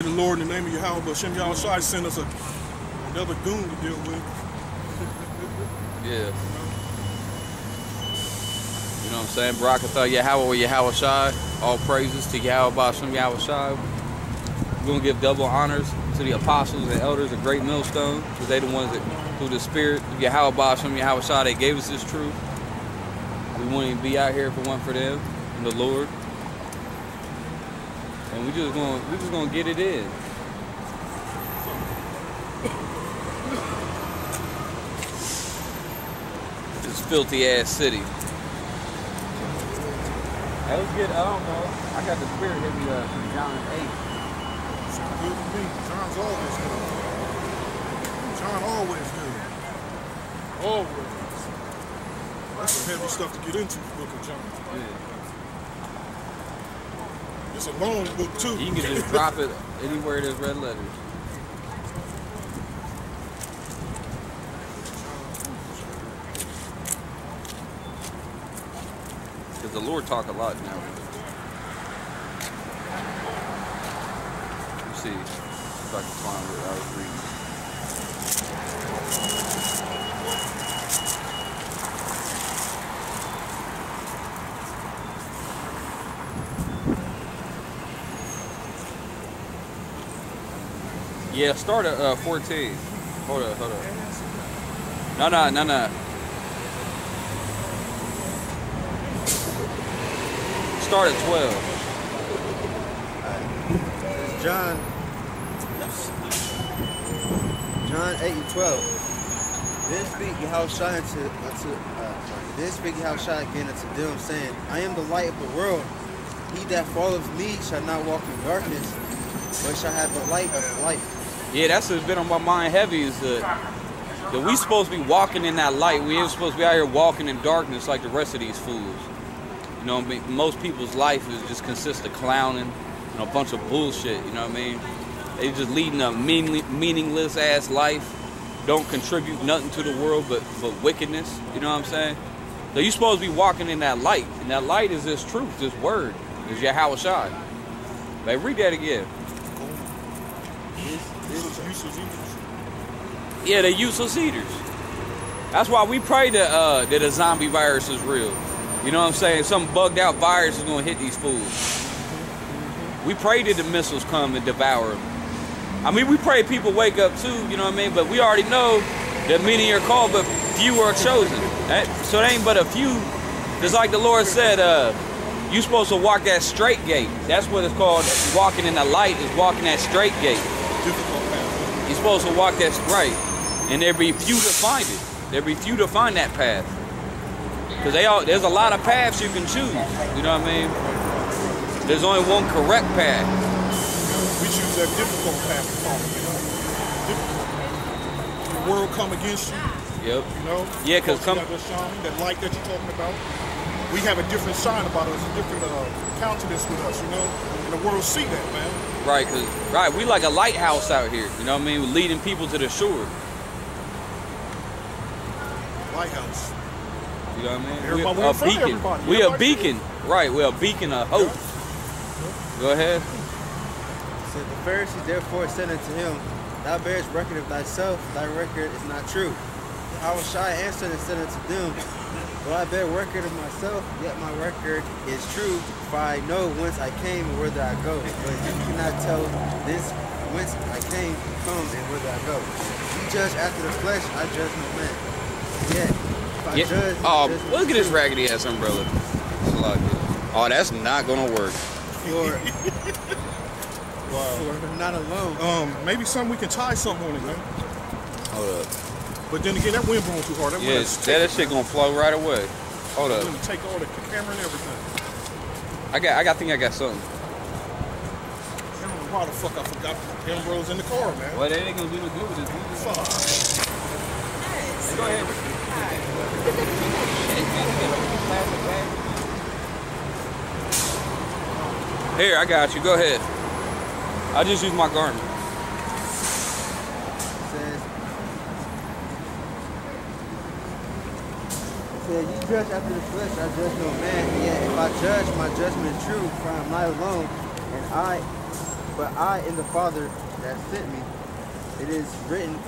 The Lord, in the name of Yahweh, Hashem Yahawashi sent us a, another goon to deal with. Yeah. You know what I'm saying? Barakatha Yahweh or Yahawashi. All praises to Yahweh Bashem Yahawashi. We're going to give double honors to the apostles and elders of Great Millstone because they the ones that, through the spirit of Yahweh Bashem Yahawashi, they gave us this truth. We wouldn't even be out here if it weren't for them and the Lord. And we just gonna we just gonna get it in. This filthy ass city. That was good. I don't know. I got the spirit hit me uh, from John 8. Sound good to me. John's always good. John always good. Always. That's some heavy stuff to get into, the book of John. It's a long book, too. You can just drop it anywhere there's red letters. Because the Lord talk a lot now. Let's see if I can find what I was reading. Yeah, start at uh, 14. Hold up, hold up. No, no, no, no. Start at 12. It's John. John 8 and 12. Then speak Yahushua unto, unto uh, sorry. Then speak Yahushua again unto them, saying, I am the light of the world. He that followeth me shall not walk in darkness, but shall have the light of life. Yeah, that's what's been on my mind heavy is that, that we supposed to be walking in that light. We ain't supposed to be out here walking in darkness like the rest of these fools. You know, I mean? most people's life is just consists of clowning and a bunch of bullshit. You know what I mean? They just leading a meaning, meaningless ass life. Don't contribute nothing to the world but but wickedness. You know what I'm saying? So you supposed to be walking in that light, and that light is this truth, this word, is Yahawashi. Like read that again. Yeah, they're useless eaters. That's why we pray that uh, that a zombie virus is real. You know what I'm saying? Some bugged out virus is gonna hit these fools. We pray that the missiles come and devour them. I mean, we pray people wake up too. You know what I mean? But we already know that many are called, but few are chosen. So it ain't but a few. Just like the Lord said, uh, you supposed to walk that straight gate. That's what it's called. Walking in the light is walking that straight gate. Difficult path. You're supposed to walk that right, and be few to find it. Be few to find that path, because they all there's a lot of paths you can choose. You know what I mean? There's only one correct path. We choose that difficult path to follow, you know? Difficult. The world come against you, Yep. you know? Yeah, 'cause Folks come- that shine, that light that you're talking about. We have a different shine about us, a different uh, countenance with us, you know? And the world see that, man. Right, cause right, we like a lighthouse out here. You know what I mean? We're leading people to the shore. Lighthouse. You know what I mean? Everybody- We're we're a beacon. everybody. We a Everybody- beacon. Right, we're a beacon of hope. Go ahead. So the Pharisees therefore said unto him, Thou bearest record of thyself, thy record is not true. Yahushua answered and said unto them, Though I bear record of myself, yet my record is true, for I know whence I came and whither I go. But you cannot tell this whence I came, come, and whither I go. You judge after the flesh, I judge no man. Yet, if I Yeah. judge, Oh, judgment look at is this raggedy ass umbrella. It's a lot good. Oh, that's not gonna work. For, Wow. for not alone. Um, maybe something we can tie something on it, man. Hold up. But then again, that wind blowing too hard. That Yeah, that, that shit gonna flow right away. Hold up. gonna take all the camera and everything. I got. I got. think I got something. I don't know why the fuck I forgot the Ambrose in the car, man. Well, they ain't gonna do no good with this. Fuck. Go ahead. Here, I got you. Go ahead. I'll just use my garment. says, said, You judge after the flesh, I judge no man. Yet if I judge, my judgment is true, for I am not alone, and I but I and the Father that sent me. It is written,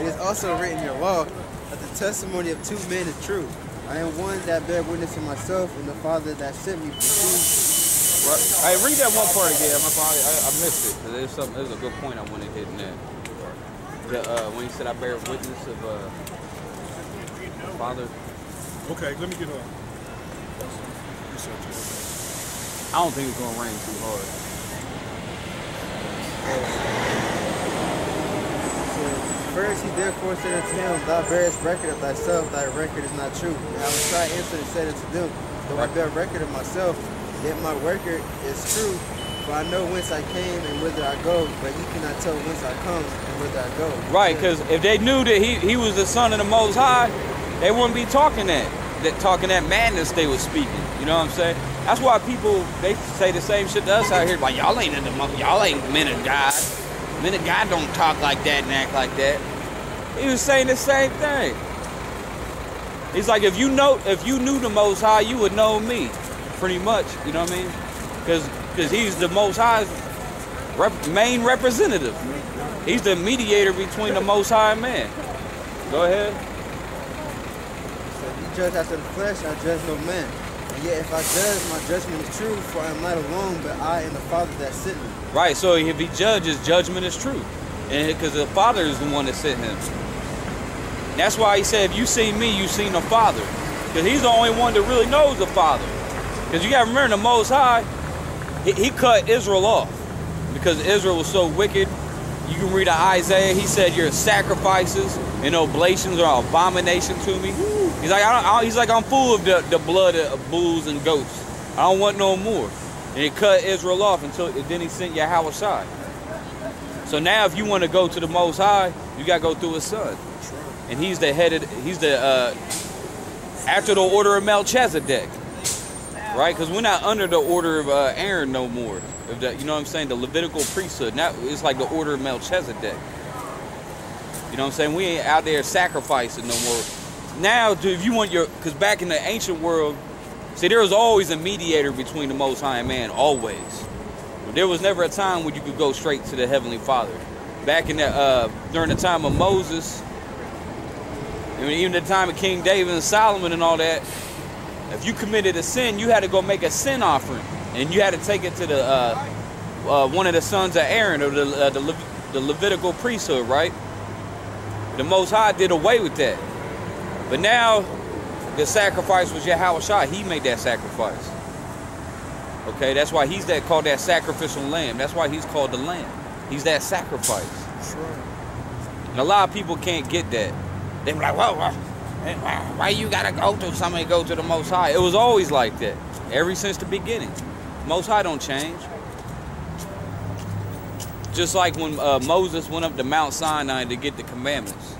it is also written in your law that the testimony of two men is true. I am one that bear witness of myself, and the Father that sent me proceeds. Right. Hey, read that one part again. I'm sorry, I, I missed it. There's something. There's a good point I wanted to hit in that. The, uh, when he said, "I bear witness of uh, the Father," Okay, let me get a research. I don't think it's gonna rain too hard. First he therefore said unto him, Thou bearest record of thyself, thy record is not true. And Yahushua answered and said unto them, Though I bear record of myself, yet my record is true. For I know whence I came and whither I go, but ye cannot tell whence I come and whither I go. Right, because if they knew that he, he was the son of the Most High, they wouldn't be talking that that talking that madness they was speaking. You know what I'm saying? That's why people they say the same shit to us out here. Like y'all ain't in the y'all ain't men of God. Men of God don't talk like that and act like that. He was saying the same thing. He's like if you know if you knew the Most High, you would know me, pretty much. You know what I mean? Because because he's the Most High's rep- main representative. He's the mediator between the Most High and man. Go ahead. Judge after the flesh, I judge no man. And yet if I judge, my judgment is true, for I am not alone, but I and the Father that sent me. Right. So if he judges, judgment is true, and because the Father is the one that sent him. That's why he said, "If you seen me, you seen the Father," because he's the only one that really knows the Father. Because you got to remember, the Most High, he, he cut Israel off because Israel was so wicked. You can read Isaiah. He said, "Your sacrifices and oblations are an abomination to me." He's like, I I, he's like, I'm full of the, the blood of bulls and goats. I don't want no more. And he cut Israel off until then he sent Yahawashi. So now if you want to go to the Most High, you got to go through his son. And he's the head of, he's the, uh, after the order of Melchizedek. Right? Because we're not under the order of uh, Aaron no more. The, you know what I'm saying? The Levitical priesthood. Now it's like the order of Melchizedek. You know what I'm saying? We ain't out there sacrificing no more. Now, dude, if you want your, because back in the ancient world, see, there was always a mediator between the Most High and man, always. There was never a time when you could go straight to the Heavenly Father. Back in the, uh, during the time of Moses, I mean, even the time of King David and Solomon and all that, if you committed a sin, you had to go make a sin offering, and you had to take it to the uh, uh, one of the sons of Aaron or the uh, the, Le- the Levitical priesthood, right? The Most High did away with that, but now the sacrifice was Yahawashi. He made that sacrifice. Okay, that's why he's that called that sacrificial lamb. That's why he's called the lamb. He's that sacrifice. Right. And a lot of people can't get that. They're like, well, why, why you gotta go to somebody go to the Most High? It was always like that, ever since the beginning. Most High don't change. Just like when uh, Moses went up to Mount Sinai to get the commandments.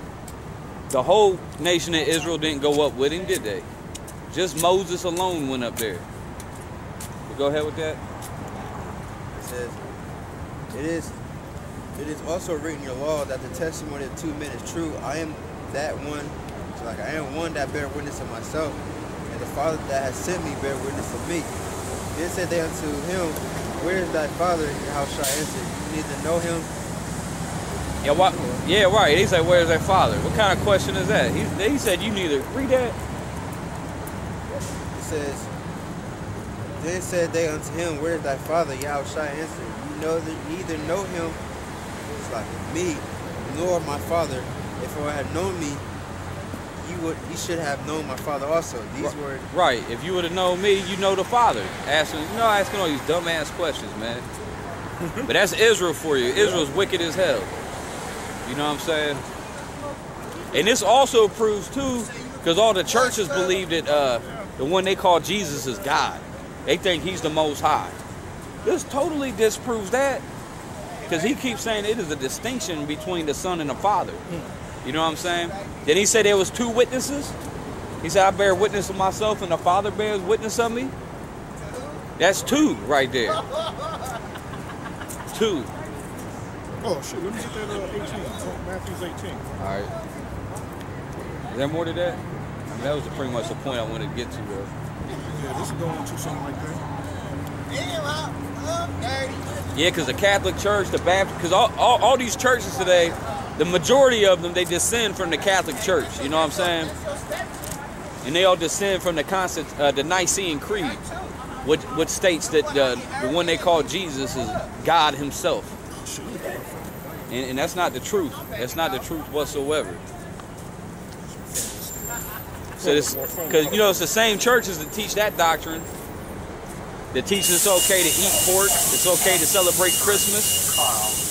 The whole nation of Israel didn't go up with him, did they? Just Moses alone went up there. But go ahead with that. It says, It is it is also written in your law that the testimony of two men is true. I am that one, so like I am one that bear witness of myself, and the Father that has sent me bear witness of me. Then said they unto him, Where is thy father? Yahushua answer? You need to know him. Yeah, what? Yeah, right. He said, "Where's their father?" What kind of question is that? He, he said, "You neither read that." It says, Then said they unto him, Where is thy father? Yahushua answered, You know that neither know him, it's like me, nor my father. If I had known me, would you should have known my father also. These were Right. If you would have known me, you know the father. Asking, you know, asking all these dumbass questions, man. but that's Israel for you. Israel's wicked as hell. You know what I'm saying? And this also proves too, because all the churches believe that uh, the one they call Jesus is God. They think he's the Most High. This totally disproves that, because he keeps saying it is a distinction between the Son and the Father. You know what I'm saying? Then he said there was two witnesses. He said, I bear witness of myself and the Father bears witness of me. That's two right there. Two. Oh shit, let me get that uh, 18. Oh, Matthew's 18. All right. Is there more to that? I mean, that was pretty much the point I wanted to get to, though. Yeah, this is going to something like that. Yeah, because the Catholic Church, the Baptist, because all, all, all these churches today, the majority of them, they descend from the Catholic Church. You know what I'm saying? And they all descend from the constant, uh, the Nicene Creed, which, which states that the, the one they call Jesus is God Himself. And, and that's not the truth. That's not the truth whatsoever. So this, because you know, it's the same churches that teach that doctrine. That teach it's okay to eat pork. It's okay to celebrate Christmas.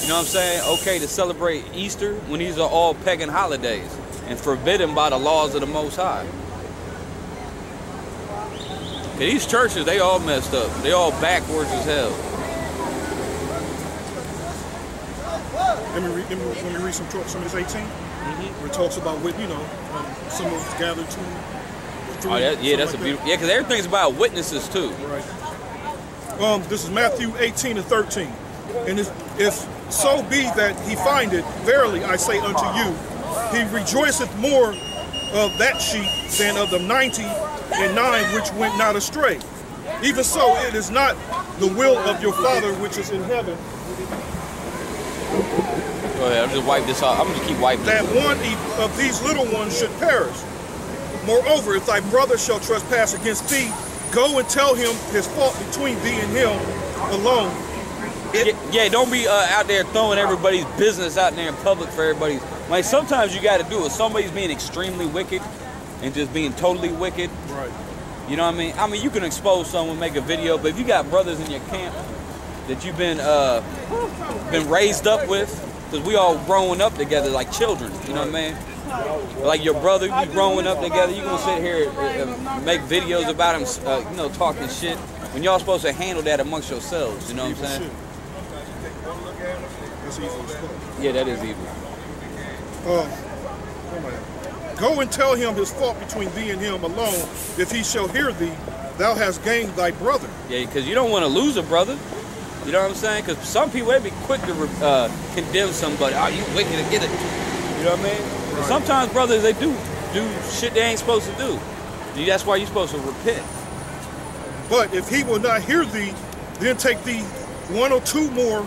You know what I'm saying? Okay to celebrate Easter when these are all pagan holidays and forbidden by the laws of the Most High. These churches, they all messed up. They all backwards as hell. Let me read, let me, let me read some, talk- some of this 18, where it talks about what, you know, um, some of us gathered or. Oh, that, yeah, that's a like beautiful. Yeah, because everything's about witnesses too. Right. Um, this is Matthew 18 and 13. And if, if so be that he find it, verily I say unto you, he rejoiceth more of that sheep than of the ninety and nine which went not astray. Even so, it is not the will of your Father which is in heaven Go ahead. I'm just wipe this off. I'm gonna keep wiping. that one of these little ones should perish. Moreover, if thy brother shall trespass against thee, go and tell him his fault between thee and him alone. It, Yeah, yeah, don't be uh, out there throwing everybody's business out there in public for everybody's. Like sometimes you got to do it. Somebody's being extremely wicked and just being totally wicked. right. You know what I mean? I mean, you can expose someone, make a video, but if you got brothers in your camp that you've been uh, been raised up with, because we all growing up together like children. You know what I mean? Like your brother, you growing up together. You gonna sit here and make videos about him, uh, you know, talking shit when y'all supposed to handle that amongst yourselves. You know what I'm saying? shit. That's evil as fuck. Yeah, that is evil. Uh, where am I at? Go and tell him his fault between thee and him alone. If he shall hear thee, thou hast gained thy brother. Yeah, because you don't want to lose a brother. You know what I'm saying? Because some people they be quick to uh, condemn somebody. Oh, you wicked to get it. You know what I mean? But Sometimes brothers they do do shit they ain't supposed to do. That's why you're supposed to repent. But if he will not hear thee, then take thee one or two more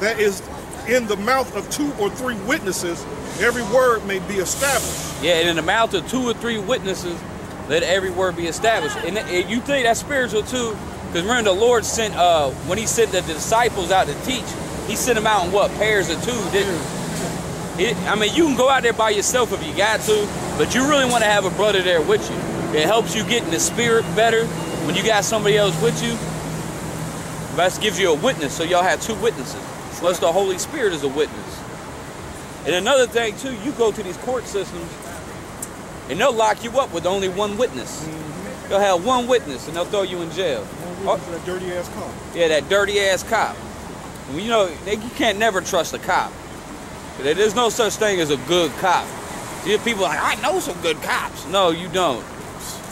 that is in the mouth of two or three witnesses, every word may be established. Yeah, and in the mouth of two or three witnesses, let every word be established. And, and you think that's spiritual too? Because remember, the Lord sent uh, when He sent the disciples out to teach, He sent them out in what pairs of two, didn't He? It, I mean, you can go out there by yourself if you got to, but you really want to have a brother there with you. It helps you get in the spirit better when you got somebody else with you. That gives you a witness, so y'all have two witnesses. Plus, the Holy Spirit is a witness. And another thing too, you go to these court systems, and they'll lock you up with only one witness. Mm-hmm. They'll have one witness, and they'll throw you in jail. Oh, that dirty ass cop. Yeah, that dirty ass cop. You know, they, you can't never trust a cop. There- There's no such thing as a good cop. See, people are like, I know some good cops. No, you don't.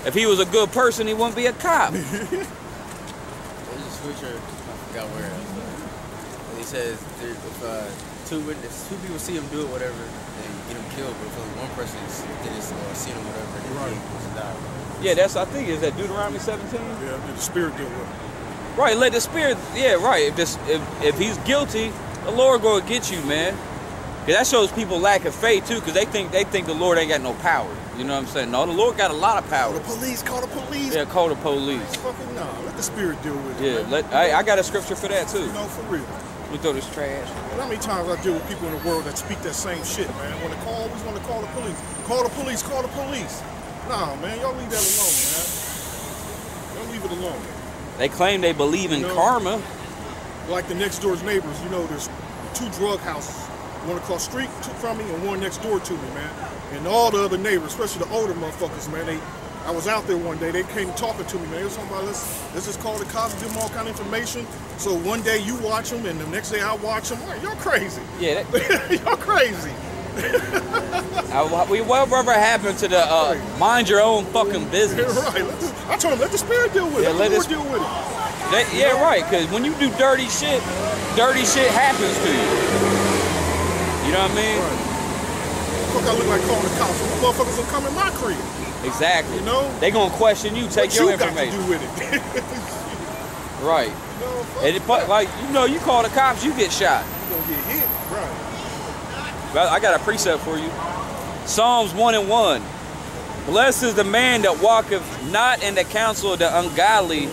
If he was a good person, he wouldn't be a cop. There's a scripture, I forgot where. But he says if uh, two witnesses, two people see him do it, whatever, they get him killed. But if only one person is didn't uh, see him, whatever, then Right. he goes die. Yeah, that's I think is that Deuteronomy 17. Yeah, the spirit deal with. Right, let the spirit. Yeah, right. If this, if if he's guilty, the Lord gonna get you, man. 'Cause that shows people lack of faith too, because they think they think the Lord ain't got no power. You know what I'm saying? No, the Lord got a lot of Call power. the police, call the police. Yeah, call the police. Fucking nah, let the spirit deal with it. Yeah, man. let I, I got a scripture for that too. You know, for real. We throw this trash. How many times I deal with people in the world that speak that same shit, man? When they call, always want to call the police. Call the police, call the police. Nah, man, y'all leave that alone, man. Y'all leave it alone. They claim they believe in No. karma. Like the next door's neighbors, you know, there's two drug houses. One across the street from me and one next door to me, man. And all the other neighbors, especially the older motherfuckers, man, they I was out there one day, they came talking to me, man. They was talking about let's let's just call the cops, give them all kind of information. So one day you watch them and the next day I watch them. Like, y'all crazy. Yeah, that, y'all crazy. I, we whatever happened to the uh, mind your own fucking business. Yeah, right. Let the, I told him, let the spirit deal with Yeah, it. let Let the Lord deal with it. That- yeah, right. Because when you do dirty shit, dirty shit happens to you. You know what I mean? Fuck, I look like calling the cops. The motherfuckers will come in my crib. Exactly. You know? They gonna question you. Take what your you got to information. do with it? Right. You know, And it, but, like you know, you call the cops, you get shot. you gonna get hit. Right. Well, I got a precept for you. Psalms 1 and 1. Blessed is the man that walketh not in the counsel of the ungodly,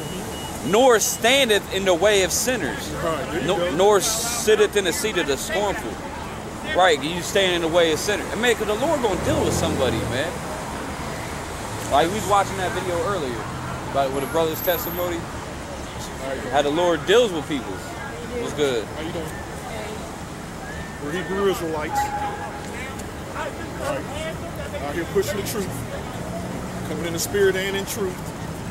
nor standeth in the way of sinners, Right, there you no- go. nor sitteth in the seat of the scornful. Right, you stand in the way of sinners. And man, cause the Lord gonna deal with somebody, man. Like we was watching that video earlier about with a brother's testimony, how the Lord deals with people. It was good. How you doing? We're Hebrew Israelites. Right. Out here pushing the truth. Coming in the spirit and in truth.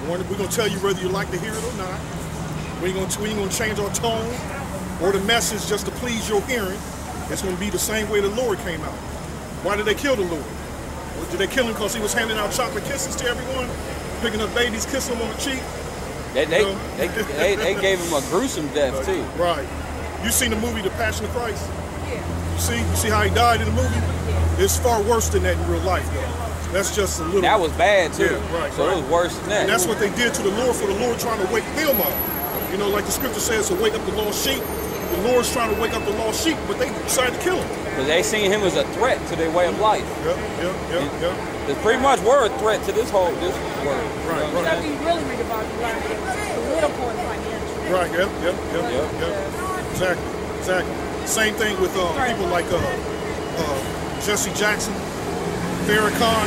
We're to tell you whether you like to hear it or not. We ain't to, we ain't to change our tone or the message just to please your hearing. It's going to be the same way the Lord came out. Why did they kill the Lord? Or did they kill him because he was handing out chocolate kisses to everyone? Picking up babies, kissing them on the cheek? They, they, No. they, they, they gave him a gruesome death too. Right. You seen the movie The Passion of Christ? Yeah. You see, you see how he died in the movie? It's far worse than that in real life, though. That's just a little. That was bad too. Yeah, right, so right. it was worse than that. And that's what they did to the Lord for the Lord trying to wake them up. You know, like the scripture says, to wake up the lost sheep. The Lord's trying to wake up the lost sheep, but they decided to kill him. Because they seen him as a threat to their way of life. Yep, yep, yep, yep. They pretty much were a threat to this whole this world. Right, You know what right. I'm If you really read about it, you learn that it was political and financial. Right, yep, yep, yep, Yep. yep. Exactly, exactly. Same thing with uh, Right. people like uh, uh, Jesse Jackson, Farrakhan.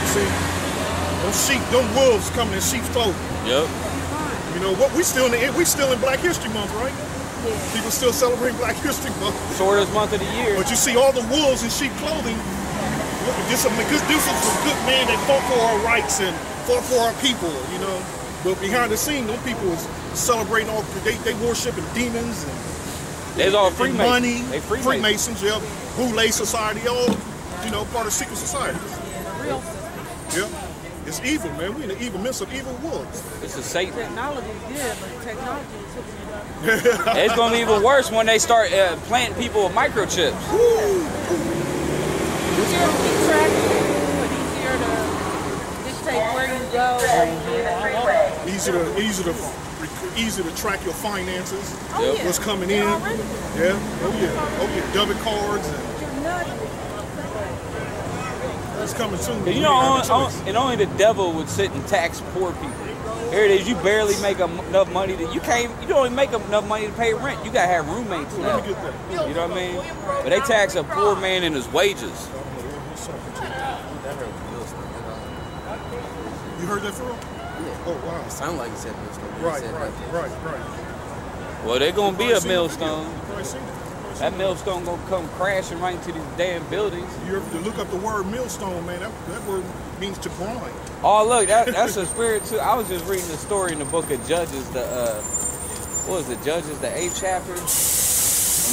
You see, those sheep, them wolves coming in sheep's clothing. Yep. You know what? We still in the, we still in Black History Month, right? Yeah. People still celebrate Black History Month. Shortest month of the year. But you see all the wolves in sheep clothing. Look, This, this, this is a good man that fought for our rights and fought for our people, you know. But behind the scene, those people is celebrating all they they worshiping demons and They's all and Freemasons. money, They Freemasons. Freemasons, yeah, Boule Society, all you know, part of secret society. Real system. Yeah, it's evil, man. We in the evil midst of evil wolves. This is Satan. Technology is good, but technology is hooking it up. it's gonna be even worse when they start uh, planting people with microchips. Easier to keep track of, but easier to dictate where you go. and Easy to easy to easy to track your finances, Oh, yeah. what's coming They're in. already- Yeah, oh yeah, oh yeah, debit cards and You're nuts. It's coming soon. You We know, ain't only, got no choice. only- and only the devil would sit and tax poor people. Here it is. You barely make enough money that you can't. You don't even make enough money to pay rent. You gotta have roommates now. Let me get that. You know what I mean? But they tax a poor man in his wages. You heard that, Phil? Oh wow. Sound like he said this. Right, right, right, right. Well, they're gonna be a millstone. You probably seen it. You probably seen That millstone gonna come crashing right into these damn buildings. You ever look up the word millstone, man? That, that word means to grind. Oh, look, that, that's a spirit too. I was just reading the story in the book of Judges, the uh, what was it, Judges, the eighth chapter, and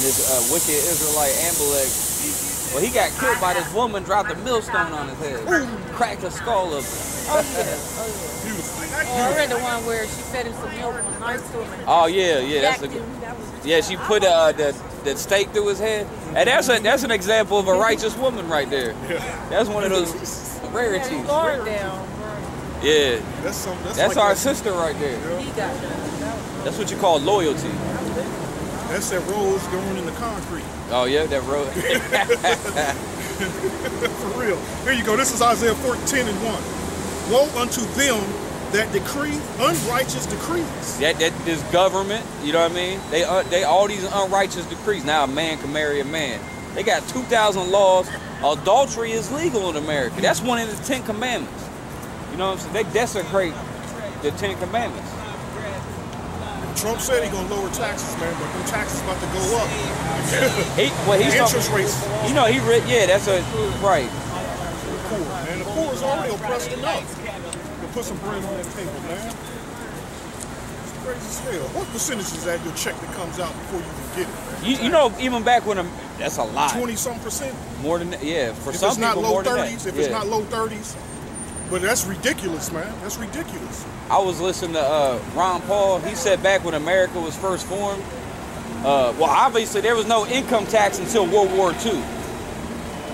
this uh, wicked Israelite Amalek. Well, he got killed by this woman, dropped a millstone on his head, cracked the skull up. Oh yeah, oh Beautiful. yeah. Oh, I read the one where she fed him some milk one night to him Oh yeah, yeah, that's a jacked him. That was yeah. She put uh, the the stake through his head, and that's a that's an example of a righteous woman right there. Yeah. That's one of those rarities. guard down. Yeah, That's some. That's, that's like our that, sister right there. He got that. That was- That's what you call loyalty. That's that rose growing in the concrete. Oh yeah, that rose. For real. Here you go. This is Isaiah 14 and 1. Woe unto them that decree unrighteous decrees. that, that this government, you know what I mean? They uh, they all these unrighteous decrees. Now a man can marry a man. They got two thousand laws. Adultery is legal in America. That's one of the Ten Commandments. You know what I'm saying? They desecrate the Ten Commandments. Trump said he gonna lower taxes, man, but the taxes about to go up. He well he's Interest talking, rates You know he yeah that's a right. the poor, man. The poor is already oppressed enough. Put some bread on that table, man. It's crazy as hell. What percentage is that your check that comes out before you can get it? You, you know even back when a, that's a lot Twenty some percent. more than that. yeah for If some it's not people low more than thirties, that. if it's Yeah. not low thirties. But that's ridiculous, man. That's ridiculous. I was listening to uh, Ron Paul. He said back when America was first formed, uh, well, obviously there was no income tax until World War II.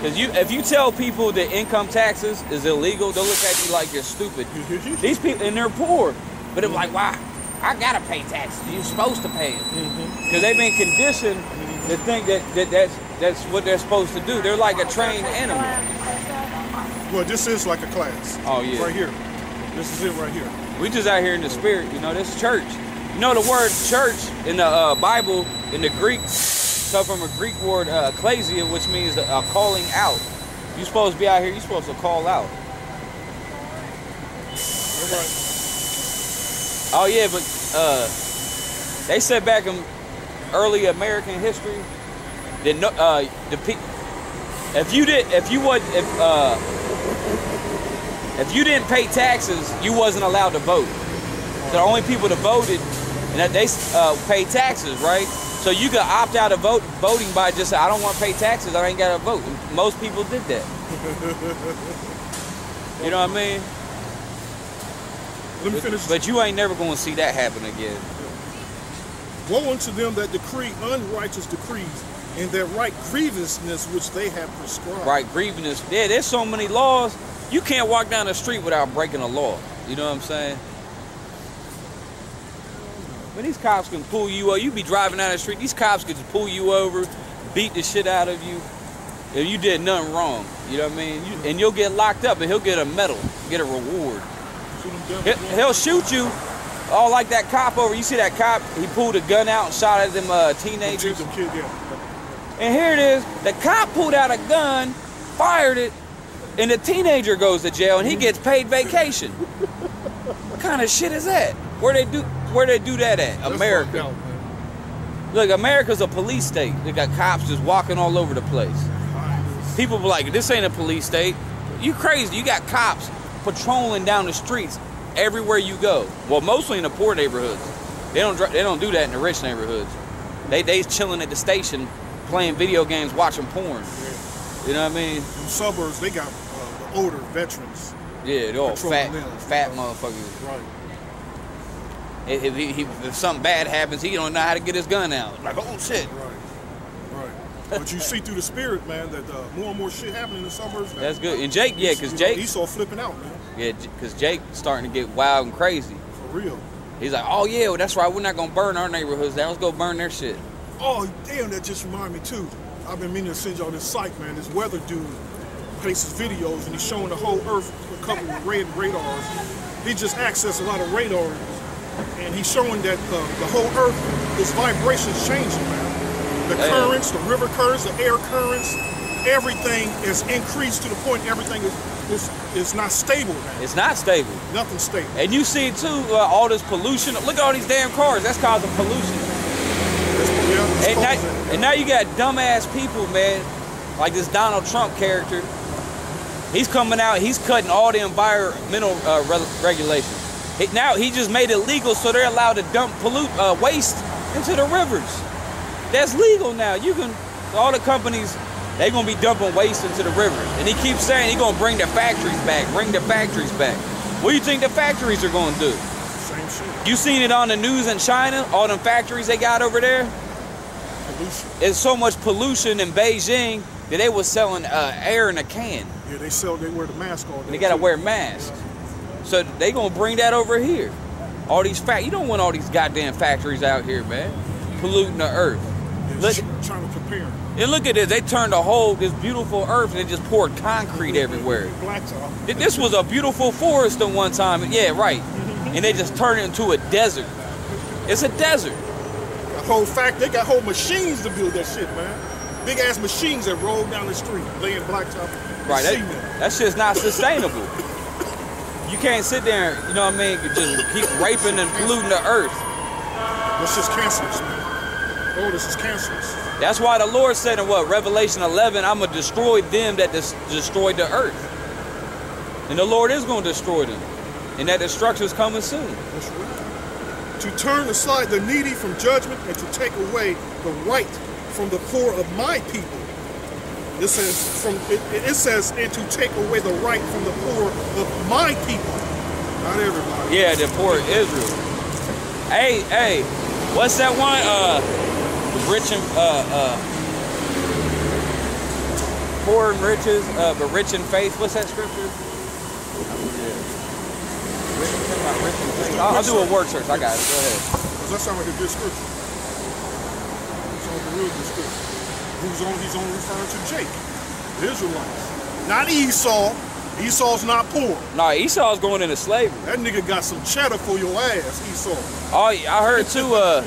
Because you, if you tell people that income taxes is illegal, they'll look at you like you're stupid. These people, and they're poor, but they're like, mm-hmm. why? I gotta pay taxes. You're supposed to pay them because mm-hmm. they've been conditioned to mm-hmm. think that, that that's that's what they're supposed to do. They're like a trained animal. Well, this is like a class. Oh, yeah. Right here. This is it right here. We just out here in the spirit, you know. This is church. You know the word church in the uh, Bible in the Greek come from a Greek word uh, ecclesia, which means uh, calling out. You supposed to be out here. You supposed to call out. Oh yeah, but uh, they said back in early American history that no, uh, the if you did if you would if uh, if you didn't pay taxes, you wasn't allowed to vote. The only people that voted and that they uh, pay taxes, right? So you could opt out of vote voting by just I don't want to pay taxes. I ain't got to vote. Most people did that. you know what I mean? Let me But, finish. but you ain't never going to see that happen again. Woe unto them that decree unrighteous decrees and that write grievousness which they have prescribed. right grievance. Yeah, there's so many laws. You can't walk down the street without breaking a law. You know what I'm saying? These cops can pull you over. You be driving down the street. These cops could just pull you over, beat the shit out of you. If you did nothing wrong, you know what I mean? You, and you'll get locked up, and he'll get a medal, get a reward. Shoot 'em down. He'll, he'll shoot you, all like that cop over. You see that cop? He pulled a gun out and shot at them uh, teenagers. Them kid, yeah. And here it is. The cop pulled out a gun, fired it, and the teenager goes to jail and he gets paid vacation. what kind of shit is that? Where they do where they do that at? That's America. out. Look, America's a police state. They got cops just walking all over the place. People be like, this ain't a police state. You crazy. You got cops patrolling down the streets everywhere you go. Well, mostly in the poor neighborhoods. They don't they don't do that in the rich neighborhoods. They they chilling at the station playing video games, watching porn. You know what I mean? In suburbs, they got uh, the older veterans. Yeah, they're all fat, them. fat motherfuckers. Right. If, if, he, he, if something bad happens, he don't know how to get his gun out. Like, oh shit. Right. Right. but you see through the spirit, man, that uh, more and more shit happening in the suburbs. now. That's good. And Jake, yeah, because You know, Jake, Esau flipping out, man. yeah, because Jake starting to get wild and crazy. For real. He's like, oh yeah, well, that's right. We're not gonna burn our neighborhoods down. Let's go burn their shit. Oh, damn, that just reminded me, too. I've been meaning to send y'all this site, man. This weather dude places videos, and he's showing the whole Earth a couple of red radars. He just accessed a lot of radars, and he's showing that uh, the whole Earth, its vibrations changing, man. The Damn. currents, the river currents, the air currents, everything is increased to the point everything is, is, is not stable, man. It's not stable. Nothing stable. And you see too, uh, all this pollution. Look at all these damn cars. That's causing pollution. It's, yeah, it's And now, and now you got dumbass people, man, like this Donald Trump character. He's coming out. He's cutting all the environmental uh, re- regulations. He, now he just made it legal, so they're allowed to dump pollute uh, waste into the rivers. That's legal now. You can all the companies they gonna be dumping waste into the rivers, and he keeps saying he gonna bring the factories back, bring the factories back. What do you think the factories are gonna do? Same shit. You seen it on the news in China? All them factories they got over there? Pollution. There's so much pollution in Beijing that they was selling uh, air in a can. Yeah, they sell, they wear the mask all day. And they gotta too. wear masks. So they gonna bring that over here. All these fact you don't want all these goddamn factories out here, man. Polluting the earth. Look trying to prepare. and look at this. They turned the whole this beautiful earth and they just poured concrete everywhere. Blacktop. This was a beautiful forest at one time. Yeah, right. Mm-hmm. And they just turned it into a desert. It's a desert. The whole fact they got whole machines to build that shit, man. Big ass machines that roll down the street, laying blacktop. Right. That, that shit's not sustainable. You can't sit there, you know what I mean, just keep raping and polluting the earth. That's just cancerous, man. Oh, this is cancerous. That's why the Lord said in what Revelation 11, I'm gonna destroy them that des- destroyed the earth, and the Lord is gonna destroy them, and that destruction is coming soon. That's right. To turn aside the needy from judgment and to take away the right from the poor of my people. It says from it, it says and to take away the right from the poor of my people. Not everybody. Yeah, the poor Israel. Hey, hey, what's that one? Uh, rich and uh, uh, poor and riches, uh, but rich in faith. What's that scripture? I'll, I'll do a word search. I got it. Go ahead. Because that sounds like a good scripture. Sounds like a real good scripture. Who's on? He's only referring to Jake, the Israelites, not Esau. Esau's not poor. No, Esau's going into slavery. That nigga got some cheddar for your ass, Esau. Oh, I heard too. Uh,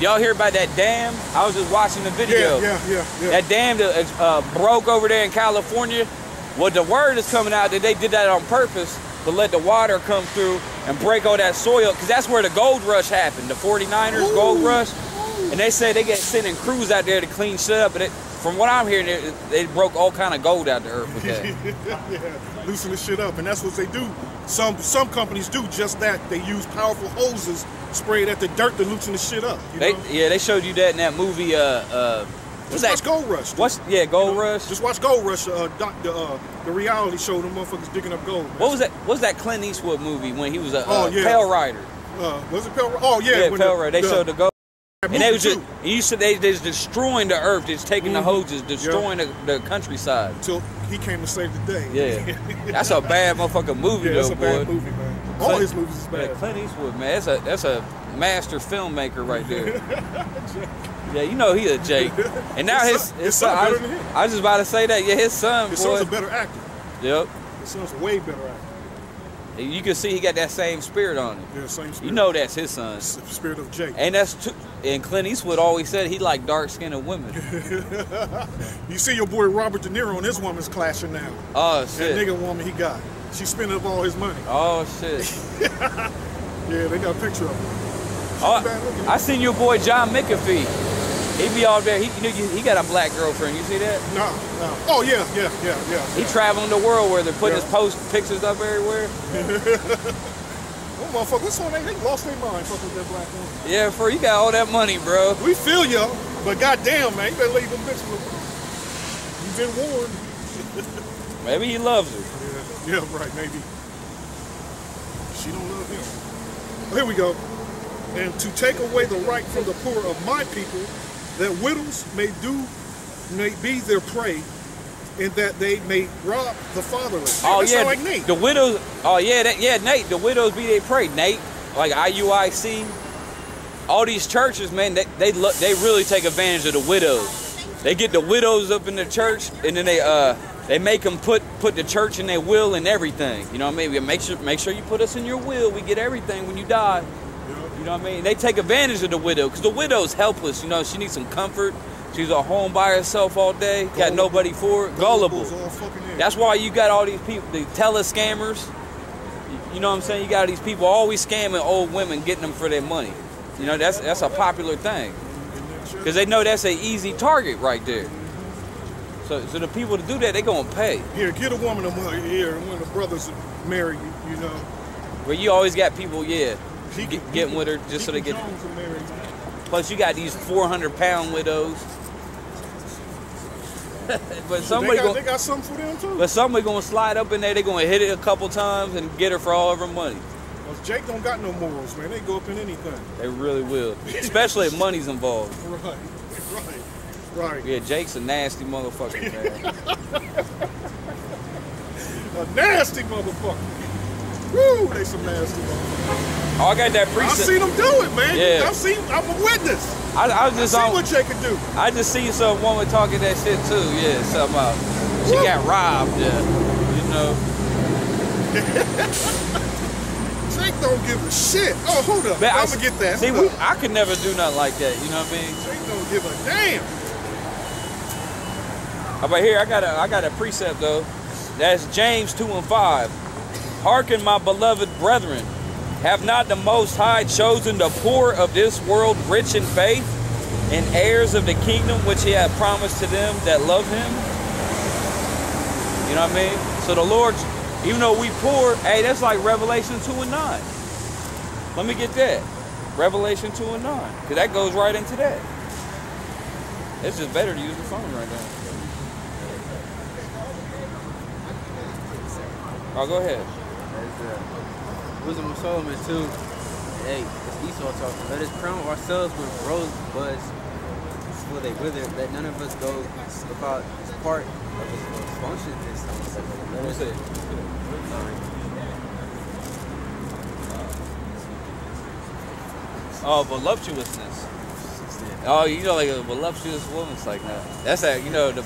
y'all hear about that dam? I was just watching the video. Yeah, yeah, yeah, yeah. That dam that uh, broke over there in California. Well, the word is coming out that they did that on purpose to let the water come through and break all that soil, because that's where the gold rush happened, the 49ers gold rush. And they say they get sending crews out there to clean shit up, but it, from what I'm hearing, they, they broke all kind of gold out the earth with that. yeah, loosen the shit up, and that's what they do. Some some companies do just that. They use powerful hoses sprayed at the dirt to loosen the shit up. They, yeah, they showed you that in that movie. Uh, uh, what's Just that? watch Gold Rush. dude. What's yeah, Gold You know? Rush? Just watch Gold Rush. Uh, doc, the uh, the reality show. The motherfuckers digging up gold. What was that? What was that Clint Eastwood movie when he was a Oh, uh, yeah. Pale Rider? Uh, was it Pale? Oh yeah, Yeah, Pale Rider. They the- showed the gold. And they was just, you said they they was destroying the earth, just taking the mm-hmm. hoses, destroying the, the countryside. till he came to save the day. Yeah, that's a bad motherfucking movie yeah, though, a boy. bad movie, man. All Clint- his movies is Yeah, bad. Clint Eastwood, man, that's a that's a master filmmaker right there. yeah, you know he a Jake. And now His his son- his his son, son I, was, than him. I was just about to say that. Yeah, his son, His boy. son's a better actor. Yep. His son's a way better actor. You can see he got that same spirit on him. Yeah, same spirit. You know that's his son. Spirit of Jake. And that's too, and Clint Eastwood always said he liked dark skinned women. You see your boy Robert De Niro and his woman's clashing now. Oh shit. That nigga woman he got. She spending up all his money. Oh shit. Yeah, they got a picture of him. Oh, I seen your boy John McAfee. He be all there. He you know, he got a black girlfriend. You see that? No, no. Oh yeah, yeah, yeah, yeah. He traveling the world where they're putting Yeah. his post pictures up everywhere. Oh, motherfucker, what's on they? They lost their mind fucking with that black woman. Yeah, for you got all that money, bro. We feel you, but goddamn, man, you better leave them bitches alone. You've been warned. Maybe he loves her. Yeah, yeah, right, maybe. She don't love him. Here we go. And to take away the right from the poor of my people, that widows may do, may be their prey, and that they may rob the fatherless. Oh yeah, like Nate. the widows. Oh yeah, that, yeah, Nate. The widows be they prey. Nate, like IUIC, all these churches, man, they they look, they really take advantage of the widows. They get the widows up in the church, and then they uh they make them put put the church in their will and everything. You know what I mean? Make sure make sure you put us in your will. We get everything when you die. You know what I mean? They take advantage of the widow because the widow's helpless. You know, she needs some comfort. She's at home by herself all day. Got nobody for it. Gullible. Gullible's all fucking in. That's why you got all these people, the tele scammers. You- know what I'm saying? You got these people always scamming old women, getting them for their money. You know, that's that's a popular thing because they know that's an easy target right there. So, so the people to do that, they're gonna pay. Here, get a woman a here, and when the brothers marry you, you know. Where you always got people, yeah, get, getting with her just so they get. Jones will marry you. Plus, you got these 400 pound widows. but somebody they, got, gonna, they got something for them too. but somebody gonna slide up in there. They gonna hit it a couple times and get her for all of her money. 'Cause Jake don't got no morals, man. They go up in anything. They really will, especially if money's involved. Right, right, right. Yeah, Jake's a nasty motherfucker, man. A nasty motherfucker. Woo, they some nasty motherfuckers. Oh, I got that precept. I've seen them do it, man. Yeah. I've seen. I'm a witness. I, I was I just see on. what Jake can do. I just see some woman talking that shit too. Yeah, something uh, about she Woo. got robbed. Yeah, you know. Jake don't give a shit. Oh, hold up. Man, I I'm s- gonna get that. See, we. I could never do nothing like that. You know what I mean? Jake don't give a damn. How about here? I got a I got a precept though. That's James two and five. Hearken, my beloved brethren, have not the Most High chosen the poor of this world rich in faith, and heirs of the kingdom which He hath promised to them that love Him? You know what I mean? So the Lord, even though we poor, hey, that's like Revelation two and nine. Let me get that. Revelation two and nine, because that goes right into that. It's just better to use the phone right now. Oh, go ahead. Yeah. Wisdom of Solomon too. Hey, it's Esau talking. Let us crown ourselves with rose buds before they wither. Let none of us go without part of his function this time. It? Oh, voluptuousness. Oh, you know, like a voluptuous woman's like that. That's that. You know, the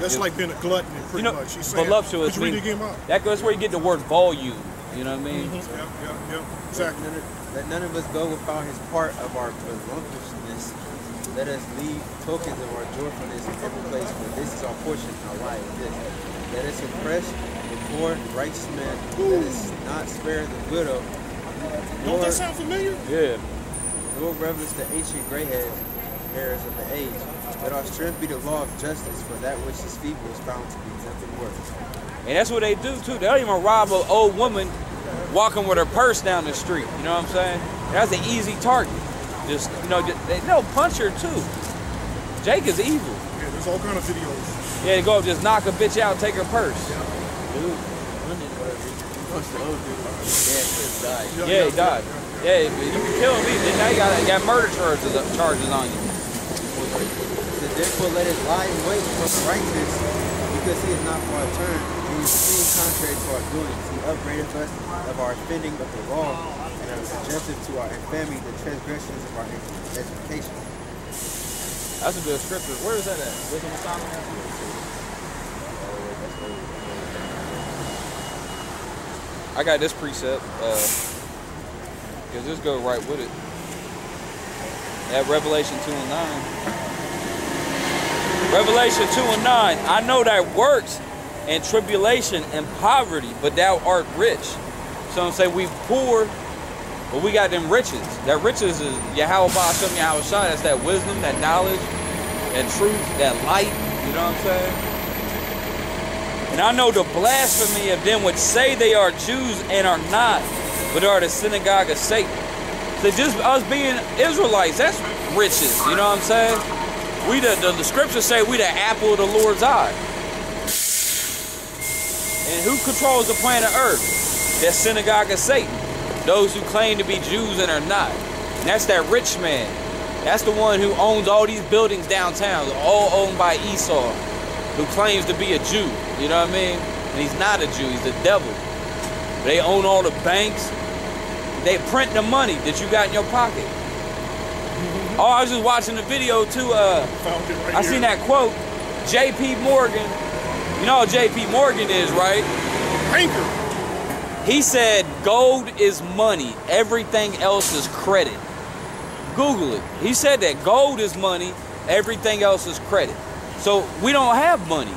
that's Yeah. like being a glutton, pretty you know, much. She's saying, voluptuous. Could you read mean- again, that goes where you get the word volume. You know what I mean? Yeah, yeah, yeah. Let Exactly. none, of, let none of us go without his part of our voluptuousness. Let us leave tokens of our joyfulness in every place, for this is our portion, our life is this. Let us impress the poor, righteous man. Let us not spare the widow. Don't that sound familiar? Yeah. nor reverence the ancient gray hairs, hairs of the age. Let our strength be the law of justice, for that which is feeble is found to be nothing worth. And that's what they do too. They don't even rob an old woman walking with her purse down the street. You know what I'm saying? That's an easy target. Just you know, just, they no punch her too. Jake is evil. Yeah, there's all kind of videos. Yeah, go up, just knock a bitch out, take her purse. Dude, running, whatever. He wants the old dude. Yeah, he died. Yeah, he died. Yeah, you can kill me. Then now you got, got murder charges charges on you. Therefore let us lie in wait for the righteous, because he is not our turn. He is sin contrary to our doings. He upbraideth us of our offending of the law, and of suggestive to our infamy the transgressions of our education. That's a good scripture. Where is that at? Solomon? I got this precept, uh, this go right with it. At Revelation 2 and 9. Revelation 2 and 9. I know thy works and tribulation and poverty, but thou art rich. So I'm saying we poor, but we got them riches. That riches is Yahawah Bahasham Yahweh Shai. That's that wisdom, that knowledge, that truth, that light. You know what I'm saying? And I know the blasphemy of them which say they are Jews and are not, but are the synagogue of Satan. So just us being Israelites, that's riches. You know what I'm saying? We the, the, the scriptures say we the apple of the Lord's eye. And who controls the planet Earth? That synagogue of Satan. Those who claim to be Jews and are not. And that's that rich man. That's the one who owns all these buildings downtown, all owned by Esau, who claims to be a Jew. You know what I mean? And he's not a Jew, he's the devil. They own all the banks. They print the money that you got in your pocket. Oh, I was just watching the video too. Uh, right I here. seen that quote. J.P. Morgan. You know J.P. Morgan is, right? Anchor. He said gold is money. Everything else is credit. Google it. He said that gold is money. Everything else is credit. So we don't have money.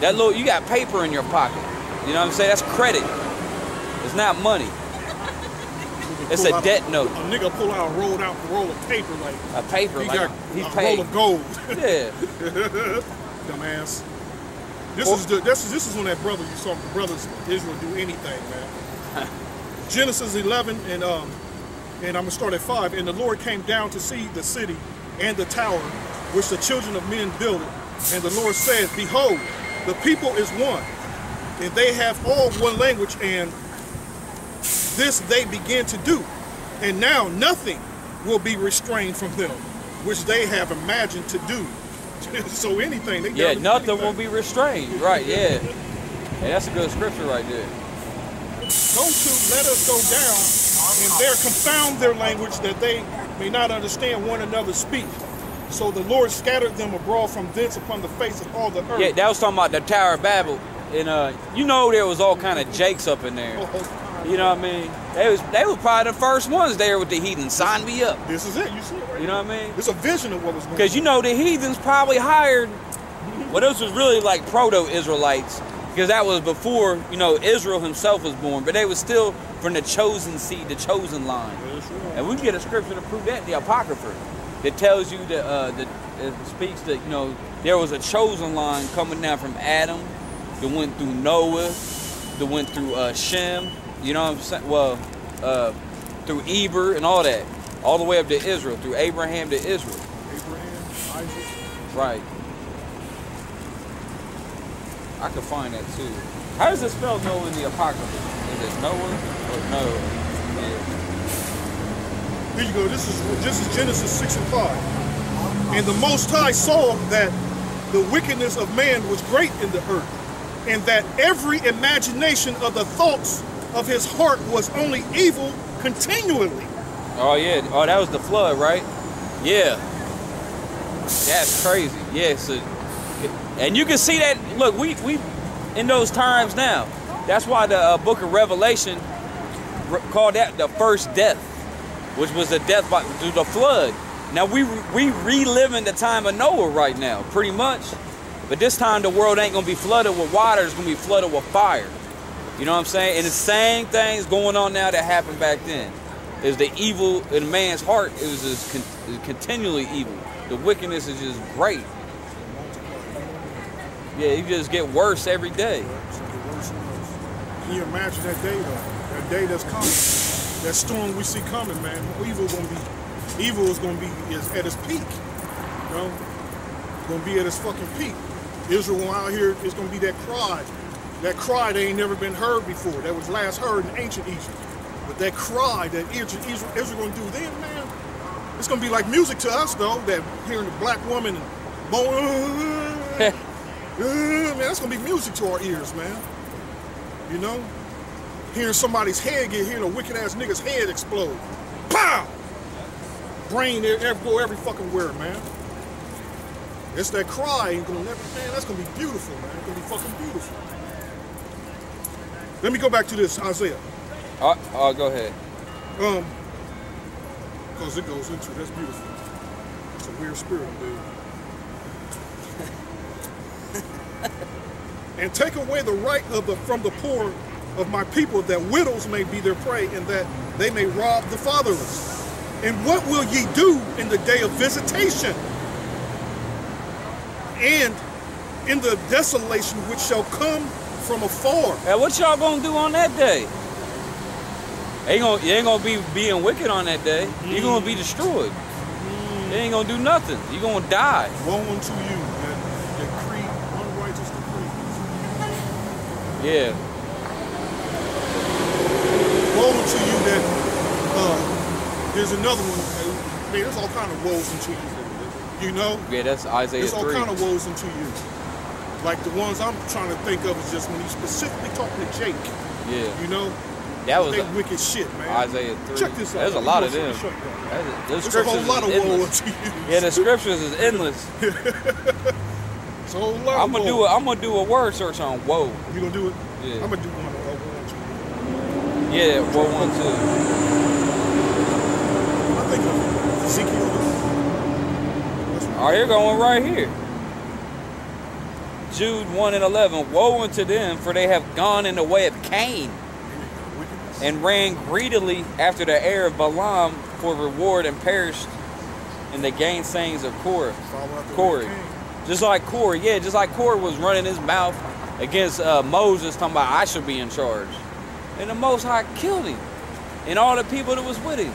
That little you got paper in your pocket. You know what I'm saying? That's credit. It's not money. It's a debt note. A nigga pull out, a rolled out a roll of paper like A paper. he Like got a paid. roll of gold. Yeah. Dumbass. This is the this is this is when that brother you saw the brothers Israel do anything, man. Genesis 11 and um and I'm gonna start at five. And the Lord came down to see the city and the tower which the children of men builded. And the Lord said, Behold, the people is one, and they have all one language, and this they begin to do. And now nothing will be restrained from them, which they have imagined to do. so anything, they Yeah, nothing will be restrained. Right, yeah. Hey, that's a good scripture right there. Go to let us go down, and there confound their language that they may not understand one another's speech. So the Lord scattered them abroad from thence upon the face of all the earth. Yeah, that was talking about the Tower of Babel. And uh, you know there was all kind of jakes up in there. You know what I mean? They was they was probably the first ones there with the heathen. Sign me up. This is it. You see it right You know what I mean? It's a vision of what was going on. Because you know the heathens probably hired. Well, those was really like proto-Israelites, because that was before you know Israel himself was born. But they was still from the chosen seed, the chosen line. And we get a scripture to prove that, in the Apocrypha, that tells you that uh, that it speaks that you know there was a chosen line coming down from Adam, that went through Noah, that went through uh, Shem. You know what I'm saying? Well, uh, through Eber and all that, all the way up to Israel, through Abraham to Israel. Abraham, Isaac. Right. I could find that too. How does it spell Noah in the Apocrypha? Is it Noah or Noah? Yeah. Here you go. This is this is Genesis six and five. And the Most High saw that the wickedness of man was great in the earth, and that every imagination of the thoughts of his heart was only evil continually. Oh yeah. Oh, that was the flood, right? Yeah. That's crazy. Yeah. So, and you can see that. Look, we we in those times now. That's why the uh, Book of Revelation re- called that the first death, which was the death by through the flood. Now we we reliving the time of Noah right now, pretty much. But this time the world ain't gonna be flooded with water; it's gonna be flooded with fire. You know what I'm saying? And the same things going on now that happened back then. Is the evil in man's heart? Was just con- is continually evil. The wickedness is just great. Yeah, you just get worse every day. Can you imagine that day though? That day that's coming. That storm we see coming, man. Evil gonna be evil is gonna be is at its peak. You know? Gonna be at its fucking peak. Israel out here is gonna be that cry. That cry that ain't never been heard before. That was last heard in ancient Egypt. But that cry that Israel, Israel, Israel gonna do then, man, it's gonna be like music to us though, that hearing a black woman and Uh, man, that's gonna be music to our ears, man. You know? Hearing somebody's head get, hearing a wicked ass nigga's head explode. Pow! Brain go every fucking where, man. It's that cry ain't gonna never, man, that's gonna be beautiful, man. It's gonna be fucking beautiful. Let me go back to this Isaiah. Oh, oh go ahead. Um, because it goes into that's beautiful. It's a weird spirit, dude. and take away the right of the from the poor of my people, that widows may be their prey, and that they may rob the fatherless. And what will ye do in the day of visitation? And in the desolation which shall come from afar. Hey, what y'all gonna do on that day? Ain't gonna, you ain't gonna be being wicked on that day. You're gonna be destroyed. You ain't gonna do nothing. You're gonna die. Woe unto you that decree unrighteous decree. Yeah. Woe unto you that uh, there's another one. Man, there's all kind of woes unto you. You know, Yeah, that's Isaiah there's all 3. kind of woes unto you. Like the ones I'm trying to think of is just when he's specifically talking to Jake. yeah. You know, That was they wicked shit, man. Isaiah 3. Check this out. There's a lot of them. shut down. That's- The There's a whole lot of woe endless. you. Yeah, the scriptures is endless. It's a whole lot I'm gonna do a, I'm gonna do a word search on whoa. You gonna do it? Yeah. I'm gonna do one of woe unto you. Yeah, woe one too. I think of Ezekiel. That's right. All right, here going right here. Jude 1 and 11. Woe unto them, for they have gone in the way of Cain and ran greedily after the heir of Balaam for reward and perished in the gainsayings of Korah. Just like Corey, yeah, just like Corey was running his mouth against uh, Moses, talking about I should be in charge. And the Most High killed him and all the people that was with him.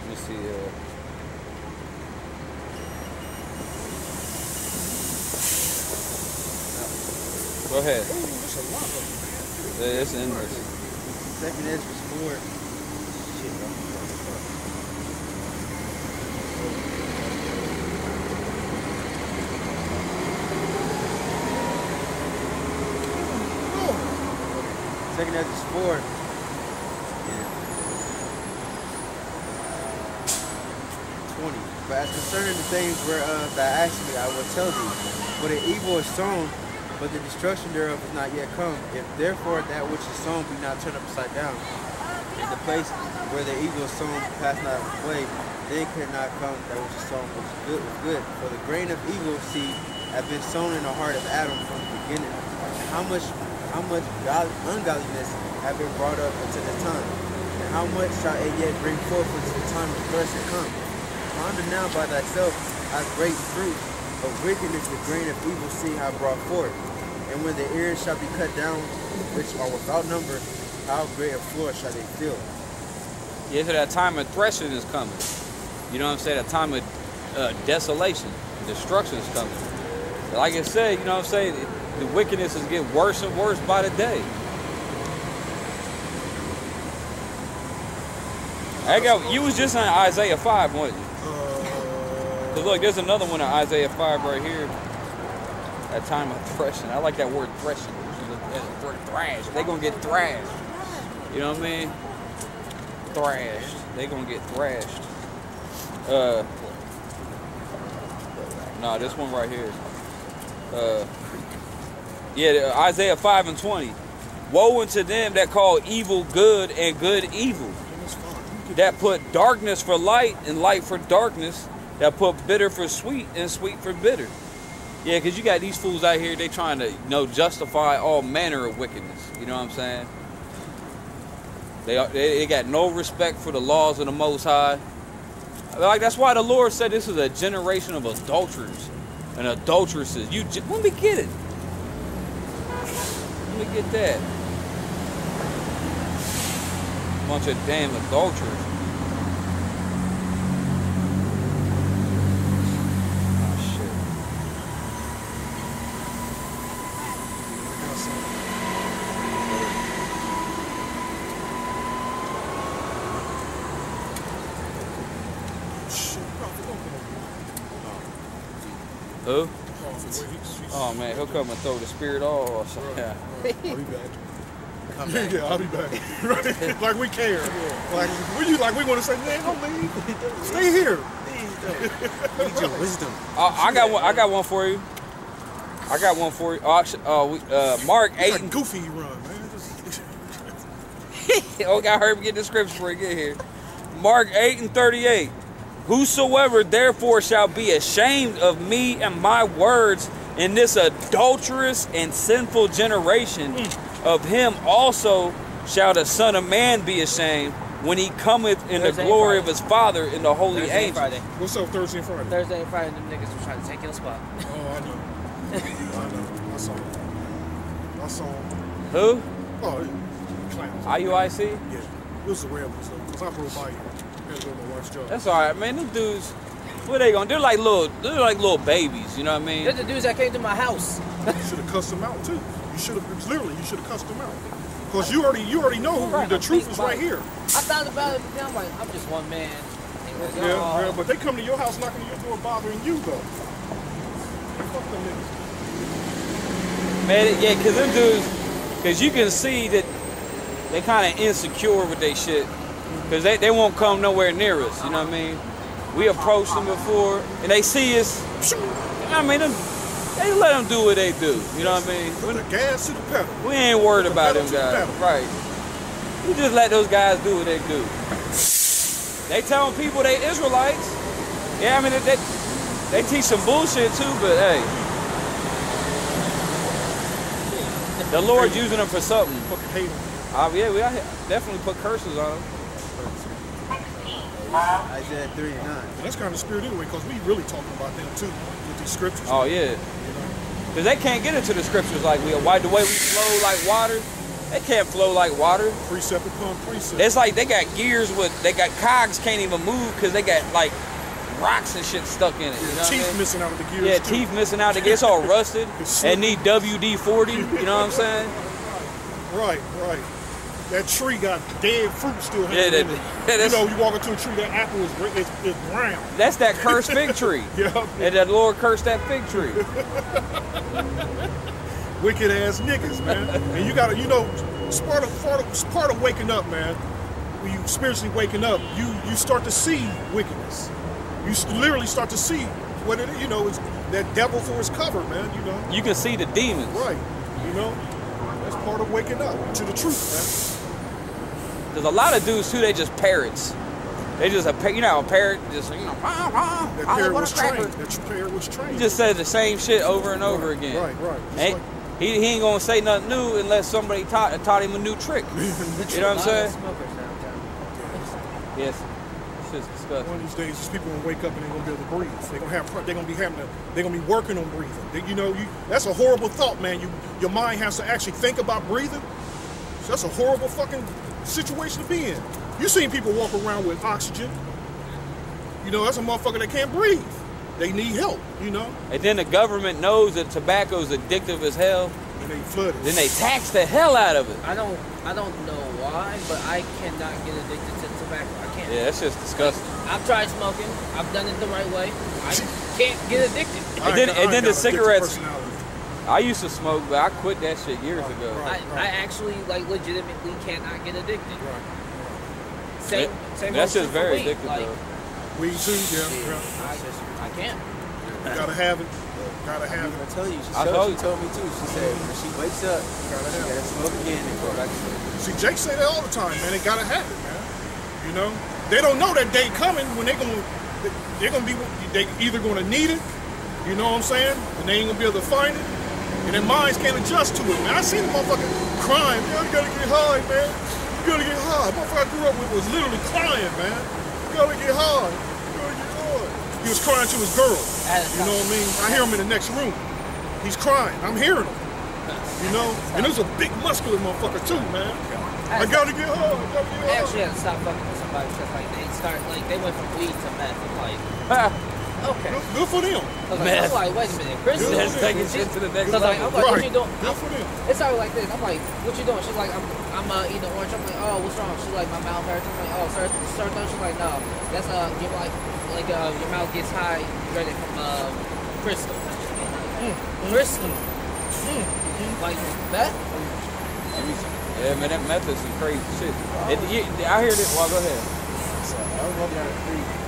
Let me see. Uh, go ahead. Ooh, that's a lot of them. Yeah, It's endless. Second Ezra 4. Shit, bro. Oh, Second Ezra 4. Yeah. 20. But as concerning the things whereof uh, thou asked me, I will tell thee. For the evil is sown, but the destruction thereof is not yet come. If therefore that which is sown be not turned upside down, and the place where the evil is sown pass not away, then cannot come that which is sown which is good with good. For the grain of evil seed have been sown in the heart of Adam from the beginning. And how much how much god- ungodliness have been brought up unto this time? And how much shall it yet bring forth until the time of threshing come? Ponder now by thyself how great fruit of wickedness the grain of evil seed have brought forth. And when the ears shall be cut down, which are without number, how great a floor shall they fill? Yeah, so that time of threshing is coming. You know what I'm saying? That time of uh, desolation, destruction is coming. But like I said, you know what I'm saying? The wickedness is getting worse and worse by the day. I got you was just on Isaiah 5, wasn't you? Uh, look, there's another one in Isaiah 5 right here. That time of threshing. I like that word threshing. Look They're. They gonna get thrashed. You know what I mean? Thrashed. They're gonna get thrashed. Uh. Nah, this one right here. Uh. Yeah, Isaiah 5 and 20. Woe unto them that call evil good and good evil. That put darkness for light and light for darkness. That put bitter for sweet and sweet for bitter. Yeah, because you got these fools out here, they trying to, you know, justify all manner of wickedness. You know what I'm saying? They, they, they got no respect for the laws of the Most High. Like, that's why the Lord said this is a generation of adulterers and adulteresses. You, let me get it. Let me get that. Bunch of damn adulterers. Oh, shit. Shit, Prophet, don't come Who? over. Prophet, wait, he's- he's- Oh man, he'll come and throw the spirit off. or something. Yeah. I'll be back. Come back. Yeah, I'll be back. right? like we care. Like we you like we want to say, man, don't leave. Stay here. Need your wisdom. I, I got one. I got one for you. I got one for you. Oh, uh, we, uh, Mark eight. Like And, goofy run, man. Just, oh, got her get the scripture before he get here. Mark eight and thirty-eight. Whosoever therefore shall be ashamed of me and my words in this adulterous and sinful generation, mm. of him also shall the Son of Man be ashamed when he cometh in the Thursday and glory of his Father in the holy Thursday and angels. Friday. what's up Thursday and Friday? Thursday and Friday, them niggas was trying to take your spot. Oh, I know. I know. I saw him. I saw him. Who? Oh, yeah. clowns. IUIC? Yeah. It was the ramblers though, because I drove by you. Had to go to my wife's job. That's all right, man. Them dudes, what they gonna? They're like little, they're like little babies. You know what I mean? They're the dudes that came to my house. You should have cussed them out too. You should have literally. You should have cussed them out. Because you already, you already know Right, the I'm truth big is right body. here. I thought about it, but then I'm like, I'm just one man. Yeah, yeah, but they come to your house knocking on your door, bothering you though. Fuck them niggas. Man, yeah, cause them dudes, cause you can see that they kind of insecure with their shit, cause they, they won't come nowhere near us. You know what I mean? We approached them before, and they see us. I mean, them, they let them do what they do. You know what I mean? Put the gas to the pedal. We ain't worried about them to the guys, right? We just let those guys do what they do. They telling people they Israelites. Yeah, I mean they, they, they teach some bullshit too, but hey, the Lord's using them for something. Fucking hate them. Uh, yeah, we definitely put curses on them. Isaiah 3 and 9. And that's kind of the spirit anyway, because we really talking about them too with these scriptures. Oh yeah, You know? because they can't get into the scriptures like we. are. Why the way we flow like water, they can't flow like water. Precept upon precept. It's like they got gears with they got cogs can't even move because they got like rocks and shit stuck in it. You know what I teeth mean? missing out of the gears. Yeah, too. teeth missing out. It's all rusted It's and need WD forty. You know what I'm saying? Right, right. That tree got dead fruit still Yeah, hanging that- in it. yeah, you know, you walk into a tree, that apple is, gr- is, is brown. That's that cursed fig tree. Yeah, And that Lord cursed that fig tree. wicked ass niggas, man. and you gotta, you know, it's part of part of, it's part of waking up, man. When you spiritually waking up, you you start to see wickedness. You literally start to see what it, you know, is that devil for his cover, man. You know, You can see the demons. right? You know, that's part of waking up to the truth, There's a lot of dudes too. They just parrots. They just a par- you know a parrot just you know. Rah, rah, man. That parrot was trained. That parrot was trained. He just said the same shit over and over Right, again. Right, right. Just like- he, he ain't gonna say nothing new unless somebody taught taught him a new trick. You know what I'm A lot of saying? smokers. Yes. Shit's disgusting. One of these days, these people gonna wake up and they're gonna be able to breathe. They're gonna have. They're gonna be having to. They're gonna be working on breathing. They, you know, you. That's a horrible thought, man. You, your mind has to actually think about breathing. So that's a horrible fucking situation to be in. You seen people walk around with oxygen. You know, that's a motherfucker that can't breathe. They need help. You know, And then the government knows that tobacco is addictive as hell. and they flood it. Then they tax the hell out of it. I don't, I don't know why, but I cannot get addicted to tobacco. I can't. Yeah, that's just disgusting. I've tried smoking. I've done it the right way. I can't get addicted. I And then- and then the got an addictive cigarettes- personality. I used to smoke, but I quit that shit years ago. I, I actually like legitimately cannot get addicted. Same, same That's goes just very weed, addictive, like, though. Weed too, yeah. yeah. I, just, I can't. You gotta have it. Gotta have it. I tell you, she, I told she you. told me too. She said when she wakes up, she gotta smoke again and go back to sleep. See, Jake say that all the time, man. They gotta have it, man. You know, they don't know that day coming when they gonna they're gonna be they either gonna need it, you know what I'm saying, and they ain't gonna be able to find it, and their minds can't adjust to it, man. I seen the motherfucker crying, man. You gotta get high, man. You gotta get high. The motherfucker I grew up with was literally crying, man. You gotta get high. You gotta get high. He was crying to his girl. You know what I mean? I hear him in the next room. He's crying. I'm hearing him. You know? And there's a big muscular motherfucker too, man. I gotta get high. I gotta get high. actually had to stop fucking with somebody because like they start like they went from weed to meth. Like, okay. Good, good for them. I was like, I'm like, wait a minute, Chris. Good. That's taking shit to the next Cause like. I'm like, what you doing? Good for them. It started like this. I'm like, what you doing? She's like, I'm, I'm uh, eating orange. I'm like, oh, what's wrong? She's like, my mouth hurts. I'm like, oh, sir, sir, no. She's like, no, that's uh, you like, like uh, your mouth gets high. You get it from uh, crystal. Mm, crystal. Mm, mm, like that. Yeah, man, that meth is some crazy shit. It, you, I hear this. Well, go ahead. So I was walking down the street.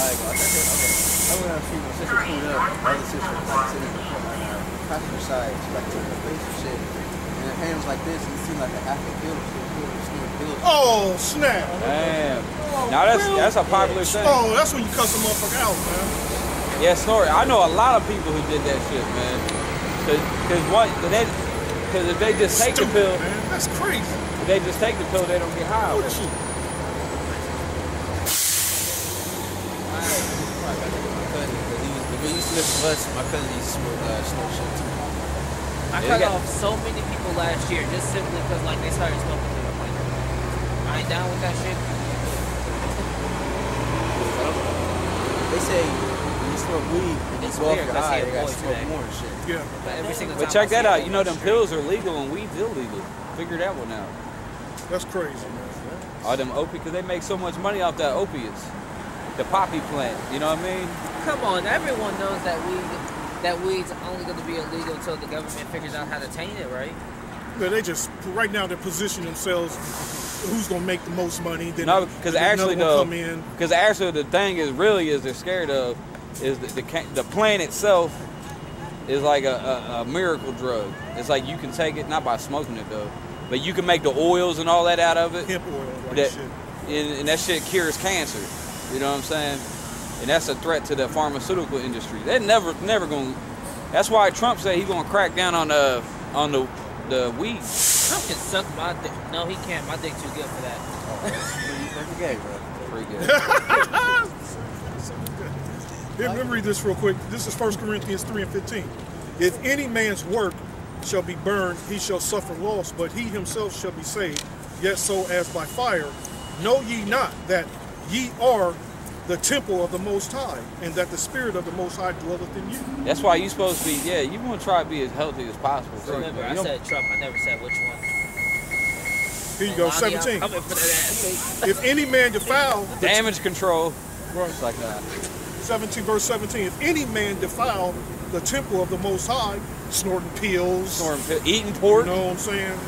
Like, I think that- okay. I went down the street. My sister pulled up. My other sister was like sitting in the front, passenger side. She like took her face and shit. And her hand was like this, and it seemed like a half a pill. She was pills. Oh snap! Damn. Now that's that's a popular thing. Oh, that's when you cuss a motherfucker out, man. Yeah, snort. I know a lot of people who did that shit, man. Cause, cause cause if they just take the pill, man. That's crazy. if they just take the pill, they don't get high. What you? My cousin, 'cause he was, the way he used to live from us, my cousin used to smoke, uh, snort shit too. I Yeah, cut got- off so many people last year just simply because like they started smoking weed. I'm like, I ain't down with that shit. They say when you smoke weed, when you It's go off weird, your 'cause I high, see you gotta smoke today. more and shit. Yeah. But every single But check I that out. You know them street- pills are legal and weed's illegal. Figure that one out. That's crazy, man. All them opiates, because they make so much money off that opiates. The poppy plant, you know what I mean? Come on, everyone knows that weed that weed's only going to be illegal until the government figures out how to taint it, right? Yeah, they just right now they're positioning themselves. Who's gonna make the most money? Then No, because actually another though, because actually the thing is really is they're scared of is the the, the plant itself is like a, a, a miracle drug. It's like you can take it not by smoking it though, but you can make the oils and all that out of it. hemp oil, like that, shit. and, and that shit cures cancer. You know what I'm saying? And that's a threat to the pharmaceutical industry. They're never, never going. to That's why Trump said he's going to crack down on the on the the weed. Trump can suck my dick. No, he can't. My dick too good for that. That's gay, bro. Pretty good. Here, let me read this real quick. This is 1 Corinthians 3 and 15. If any man's work shall be burned, he shall suffer loss, but he himself shall be saved, yet so as by fire. Know ye not that ye are the temple of the Most High, and that the Spirit of the Most High dwelleth in you? That's why you supposed to be. Yeah, you want to try to be as healthy as possible. too. Remember, You I don't- said Trump. I never said which one. Here you go, 17. coming for that ass. If any man defile, the damage control. Right. It's like that. 17 verse 17. If any man defile the temple of the Most High, snorting pills, Snorting pill- eating you pork. know what I'm saying?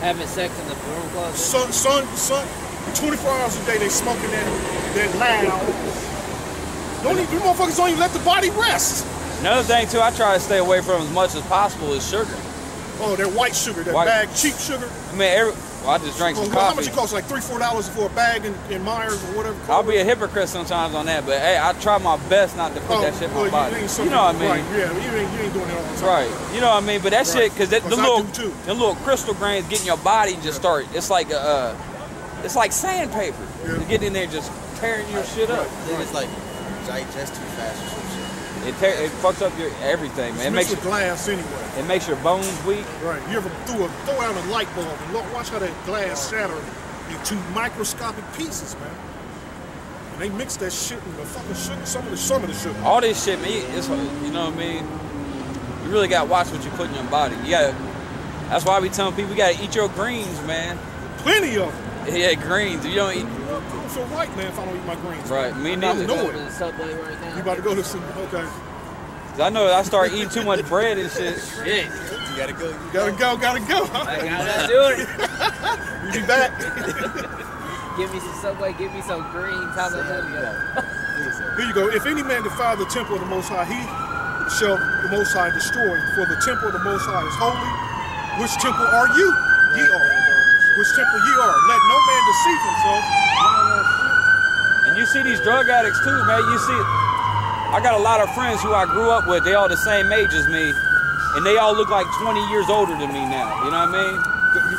Having sex in the broom closet. Son, son, son, 24 hours a day they smoking that, that loud. Don't even, you motherfuckers don't even let the body rest. Another thing too, I try to stay away from as much as possible is sugar. Oh, that white sugar, that White- bag, cheap sugar. I mean, every, well, I just drank some how much it costs? Like three, four dollars for a bag in, in Meijer's or whatever. I'll be a hypocrite sometimes on that, but hey, I try my best not to put Oh, that shit in well, my body. ain't You, know what I mean? Right, yeah, you ain't, you ain't doing it all the time. Right. You know what I mean? But that Right. shit, because the 'Cause I little, too. the little crystal grains get in your body and just start. It's like a, uh, it's like sandpaper. Yeah. You get in there just tearing your shit up. Then it's like digest too fast or some shit. It tear, it fucks up your everything, man. It's It makes with glass anyway. it makes your bones weak. Right. You ever threw a throw out a light bulb and look, watch how that glass shatter into microscopic pieces, man. And they mix that shit with the fucking sugar, some of the some of the sugar. All this shit, man. It's you know what I mean. You really gotta watch what you put in your body. You gotta. That's why we telling people you gotta eat your greens, man. Plenty of them. Yeah, greens. If you don't eat, I'm so white, man. If I don't eat my greens. right? Me I neither. know Go it. to the subway right now. You about to go to some? Okay. I know I start eating too much bread and shit. Shit. You gotta go. Gotta go, gotta go. I gotta do it. You be back. Give me some Subway, give me some greens. How's that go? Here you go. If any man defile the temple of the Most High, he shall the Most High destroy. For the temple of the Most High is holy. Which temple are you? Ye are. Which temple ye are. Let no man deceive himself. And you see these drug addicts too, man. You see, I got a lot of friends who I grew up with. They all the same age as me, and they all look like 20 years older than me now. You know what I mean?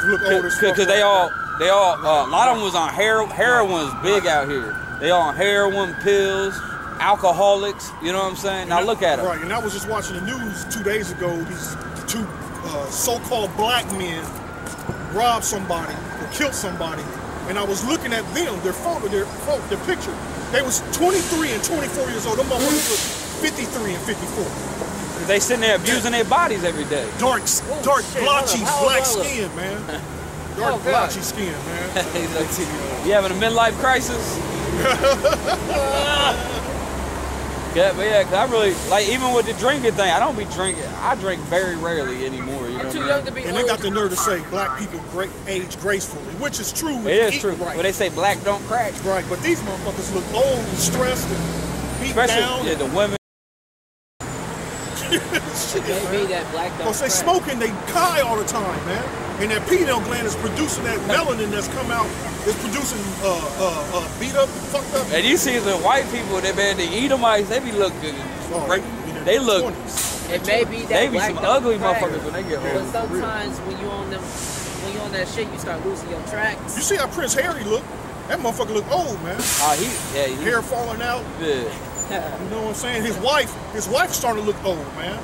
You look old as fuck. Because they all, they all, uh, a lot of them was on heroin. Heroin's big out here. They all on heroin, pills, alcoholics. You know what I'm saying? Now look at them. Right, and I was just watching the news two days ago. These two uh, so-called black men robbed somebody or killed somebody, and I was looking at them, their photo, their photo, their picture. They was 23 and 24 years old. Them motherfuckers was 53 and 54. They sitting there abusing their bodies every day. Dark, dark, shit, blotchy, hold black hold skin, man. Dark, Oh, God. blotchy skin, man. Like, you having a midlife crisis? yeah, but yeah, 'cause I really like even with the drinking thing. I don't be drinking. I drink very rarely anymore. You know I'm what too young to be And they got the nerve to say black people great age gracefully, which is true. if It you is eat true. Right. But they say black don't crack. right, but these motherfuckers look old and stressed and beat Especially down. yeah, the women. Shit, Maybe man. that black don't Because they crack. smoking, they high all the time, man. And that pineal gland is producing that melanin that's come out, is producing uh, uh, uh, beat up, fucked up. And you see the white people, they man, they eat them ice. They be looking. Oh, great. in They look. 20s. It may be that They be black some ugly crack, motherfuckers when they get But sometimes when you on them, when you on that shit, you start losing your tracks. You see how Prince Harry look? That motherfucker look old, man. Ah, he, yeah, he, Hair falling out. yeah. You know what I'm saying? His wife, his wife starting to look old, man.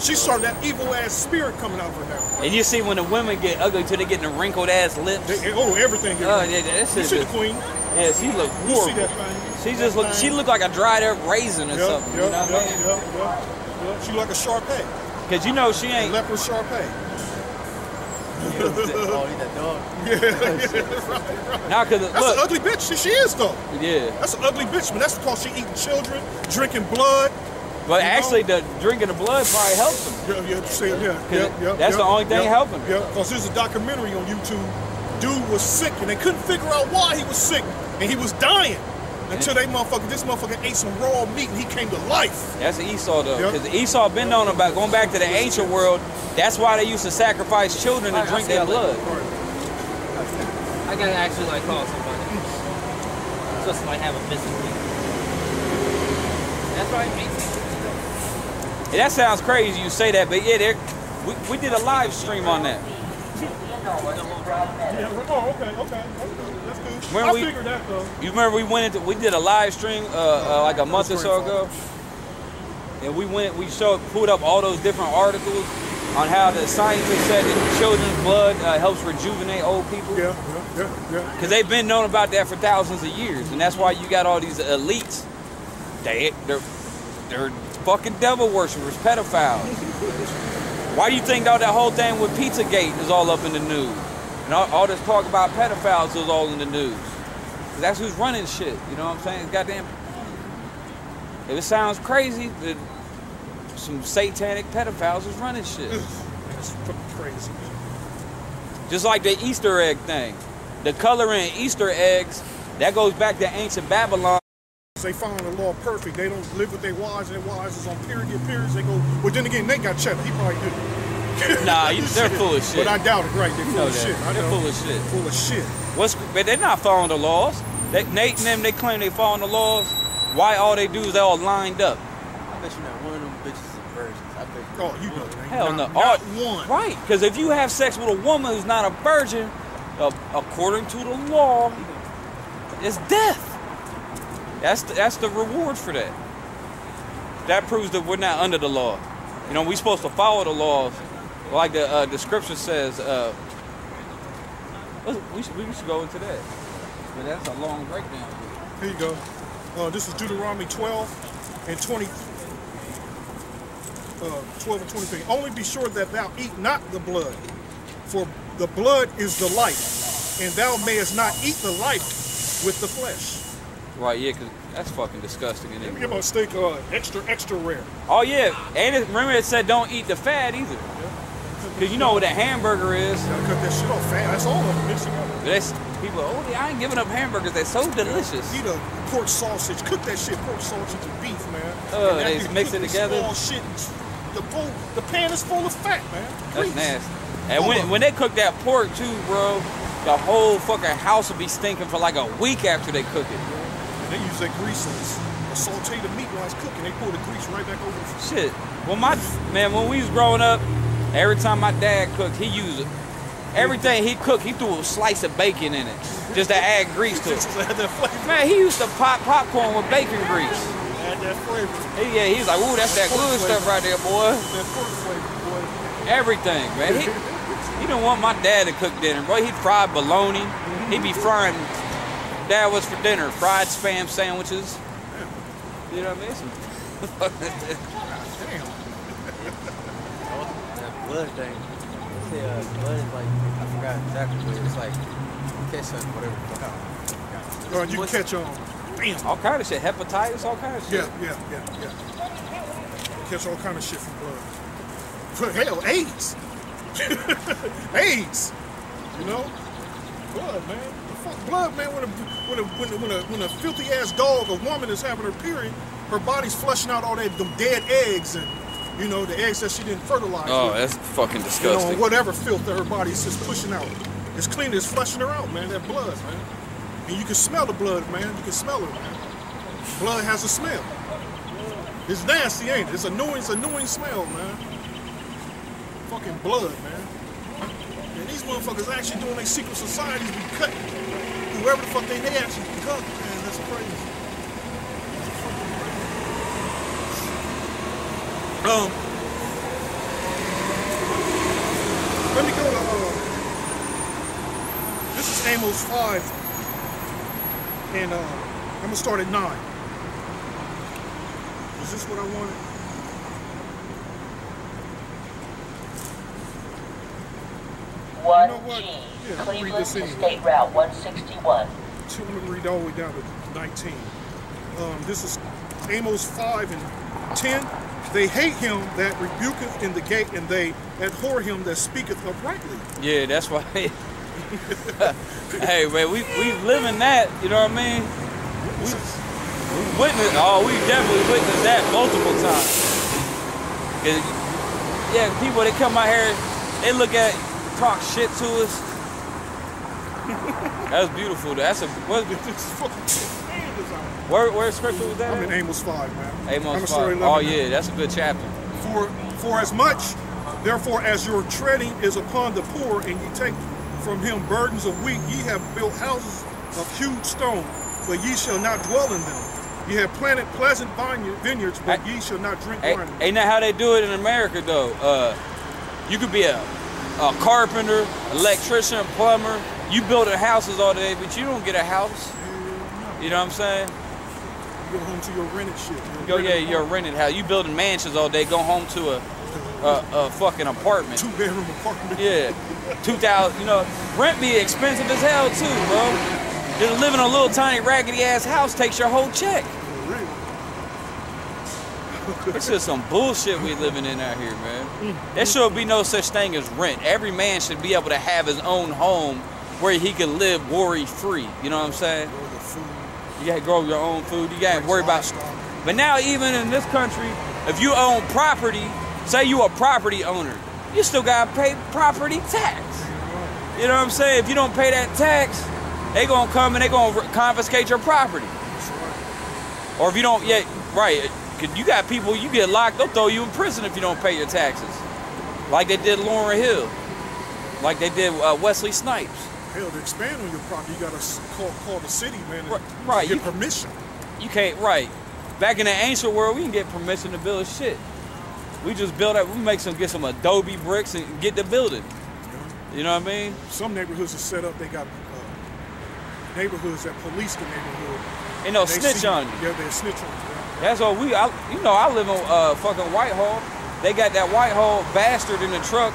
She started that evil ass spirit coming out of her now. And you see when the women get ugly till they get the wrinkled ass lips. They, oh, everything. Oh, yeah, that you see the queen? Yeah, she look You see that thing? She just look. She look like a dried up raisin or Yep, something. yep, you know yep, what I mean? yep, yep, yep. She like a Shar-Pei, Because you know she a ain't. leopard Shar-Pei. oh, he that dog. Yeah, right, right. Now, cause That's an ugly bitch. She, she is though. yeah. That's an ugly bitch, man. That's because she eating children, drinking blood. But You know? actually, the drinking the blood probably helps them. Yeah, yeah, say it, yeah, yeah, yeah. that's the only thing yeah, helping. Yeah, because there's a documentary on YouTube. Dude was sick, and they couldn't figure out why he was sick, and he was dying until they motherfucker, this motherfucker ate some raw meat, and he came to life. That's Esau though, Yep. because Esau been known about going back to the ancient world. That's why they used to sacrifice children to I- I drink their blood. I gotta actually like call somebody. Just like have a missing link. That's right, makes sense. And that sounds crazy you say that, but yeah, there, we, we did a live stream on that. Yeah, oh, okay, okay, that's good. When I we- figured that though. You remember we went into we did a live stream uh, uh, like a month or so ago, and we went we showed pulled up all those different articles on how the scientists said that children's blood uh, helps rejuvenate old people. Yeah, yeah, yeah, yeah. Because they've been known about that for thousands of years, and that's why you got all these elites. They they're they're fucking devil worshippers, pedophiles. Why do you think though that whole thing with Pizzagate is all up in the news, and all, all this talk about pedophiles is all in the news? 'Cause that's who's running shit. You know what I'm saying? Goddamn. If it sounds crazy, that some satanic pedophiles is running shit. That's crazy. Just like the Easter egg thing. The coloring Easter eggs, that goes back to ancient Babylon. They found the law perfect. They don't live with their wives, and their wives is on period periods. They go, well, then again, they got cheddar. He probably did. Nah, you- they're full of shit. But I doubt it, right? They're You full know of that. shit. I They're know. full of shit. Full of shit. What's but they're not following the laws. They, Nate and them, they claim they following the laws. Why all they do is they all lined up? I bet you not one of them bitches is a virgin. I bet you. Oh, you know it. ain't. Hell not, no. Not All- one. Right, because if you have sex with a woman who's not a virgin, uh, according to the law, it's death. That's the, that's the reward for that. That proves that we're not under the law. You know, we're supposed to follow the laws, like the uh, scripture says. Uh, we should, we should go into that. But that's a long breakdown. Here you go. Uh, this is Deuteronomy 12 and 20. Uh, 12 and 23. Only be sure that thou eat not the blood, for the blood is the life, and thou mayest not eat the life with the flesh. Right, yeah, cause that's fucking disgusting. And Let me get my steak uh, extra, extra rare. Oh yeah, and it, remember it said don't eat the fat either, cause you know what a hamburger is. Gotta cut that shit off fast. That's all of it mixing up. That's people. Oh, yeah, I ain't giving up hamburgers. They're so delicious. Eat a pork sausage. Cook that shit, pork sausage and beef, man. Uh, they mix it together? Small shit. The, full, the pan is full of fat, man. That's nasty. And when when they cook that pork too, bro, the whole fucking house will be stinking for like a week after they cook it. They use that grease and s- saute the meat while it's cooking. They pour the grease right back over the Shit. Well, my man, when we was growing up, every time my dad cooked, he used everything he cooked. He threw a slice of bacon in it just to add grease to it. Just add that flavor. Man, he used to pop popcorn with bacon grease. Add that flavor. He, yeah, he's like, ooh, that's that good stuff right there, boy. That pork flavor, boy. Everything, man. He, he didn't want my dad to cook dinner, bro. He'd fry bologna. He'd be frying. Dad was for dinner, fried spam sandwiches. You know what I mean? That blood thing. Uh, blood is like, I forgot exactly what it is. It's like, catch something, whatever. Uh, you can catch on. Damn. all kind of shit, hepatitis, all kind of shit. Yeah, yeah, yeah, yeah. Catch all kind of shit from blood. For hell, AIDS. AIDS. You know? Blood, man. Blood, man. When a when a when a, when a, when a filthy ass dog, a woman is having her period, her body's flushing out all that them dead eggs and you know the eggs that she didn't fertilize. Oh, with. that's fucking you know, disgusting. whatever filth that her body's just pushing out. It's clean, it's flushing her out, man. That blood, man. And you can smell the blood, man. You can smell it, man. Blood has a smell. It's nasty, ain't it? It's annoying, it's annoying smell, man. Fucking blood, man. And these motherfuckers actually doing their secret societies be cut whoever the fuck they, they actually cut, man. That's crazy. Um, let me go to, uh, this is Amos 5, and uh, I'm gonna start at 9. Is this what I wanted? One You know what? G, Yeah, I'll read Cleveland this to anyway. State Route 161. Two, I'm gonna read all the way down to 19. Um, this is Amos 5 and 10. They hate him that rebuketh in the gate, and they abhor him that speaketh uprightly. Yeah, that's why. hey, man, we we living that. You know what I mean? We, we witnessed. Oh, we definitely witnessed that multiple times. yeah, people that come out here, they look at, talk shit to us. That's beautiful. That's a what, This is fucking man design. where where scripture was that? I'm in? Amos 5, man. Amos 5. story 11 Oh now. yeah, that's a good chapter. For, for as much, therefore, as your treading is upon the poor, and ye take from him burdens of wheat, ye have built houses of huge stone, but ye shall not dwell in them. Ye have planted pleasant vineyards, but Hey, ye shall not drink Ain't, wine. ain't that how they do it in America though? Uh, you could be a, a carpenter, electrician, plumber. You build houses all day, but you don't get a house. You know what I'm saying? You go home to your rented shit. your Go, yeah, you're rented house. You building mansions all day. Go home to a a, a fucking apartment. Two bedroom apartment. Yeah, two thousand. You know, rent be expensive as hell too, bro. Just living in a little tiny raggedy ass house takes your whole check. It's just some bullshit we living in out here, man. Mm. There should be no such thing as rent. Every man should be able to have his own home where he can live worry free. You know what I'm saying? Grow your food. You gotta grow your own food. You gotta worry about. But now, even in this country, if you own property, say you a property owner, you still gotta pay property tax. You know what I'm saying? If you don't pay that tax, they gonna come and they gonna confiscate your property. Or if you don't yet, right? 'cause you got people you get locked, they'll throw you in prison if you don't pay your taxes, like they did Lauryn Hill, like they did uh, Wesley Snipes. Hell, to expand on your property, you gotta call, call the city, man, and Right, right, get you- permission. You can't, right? Back in the ancient world, we can get permission to build shit. We just build up, we make some, get some Adobe bricks and get the building. You know what I mean? Some neighborhoods are set up. They got uh, neighborhoods that police the neighborhood. Ain't no They snitch see- on you. Yeah, they snitch on you. That's all we. I, you know, I live in uh, fucking Whitehall. They got that Whitehall bastard in the truck.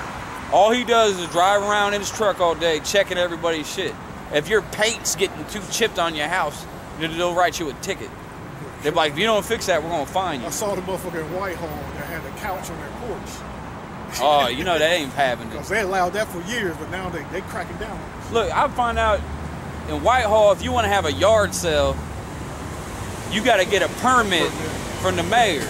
All he does is drive around in his truck all day, checking everybody's shit. If your paint's getting too chipped on your house, They'll write you a ticket. They're like, if you don't fix that, we're gonna fine you. I saw the motherfucker in Whitehall that had a couch on their porch. Oh, you know that ain't happening. Because they allowed that for years, but now they they cracking down. Look, I find out in Whitehall, if you want to have a yard sale, you got to get a permit from the mayor.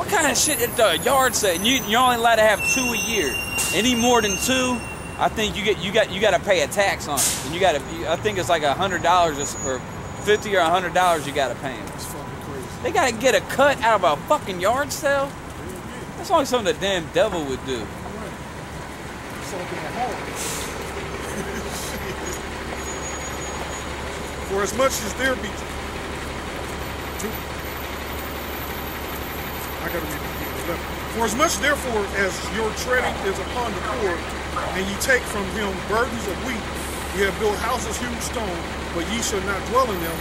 What kind of shit is the yard sale? And You, you're only allowed to have two a year. Any more than two, I think you get you got you got to pay a tax on it. And you got to, I think it's like a hundred dollars or fifty or a hundred dollars you got to pay them. It's fucking crazy. They got to get a cut out of a fucking yard sale. That's only something the damn devil would do. It's all being hard. For as much as there be, I gotta read the 11. For as much therefore as your treading is upon the poor, and ye take from him burdens of wheat, ye have built houses hewn stone, but ye shall not dwell in them.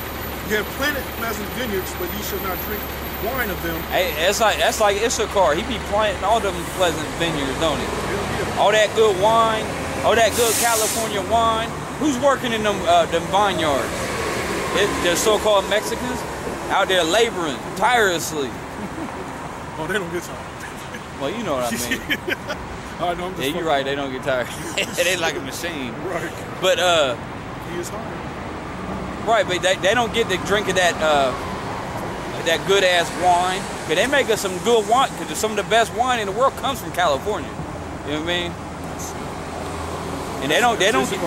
Ye have planted pleasant vineyards, but ye shall not drink wine of them. Hey, that's like that's like Issachar. He be planting all them pleasant vineyards, don't he? Hell yeah. All that good wine, all that good California wine. Who's working in them uh, them vineyards? It, the so-called Mexicans out there laboring tirelessly. Oh, they don't get time. Well, you know what I mean. I know, I'm just yeah, you're right. They don't get tired. they like a machine. Right. But uh, He is high. right, but they, they don't get to drink of that uh, that good ass wine. Cause they make us some good wine. Cause some of the best wine in the world comes from California. You know what I mean? And they don't they don't get,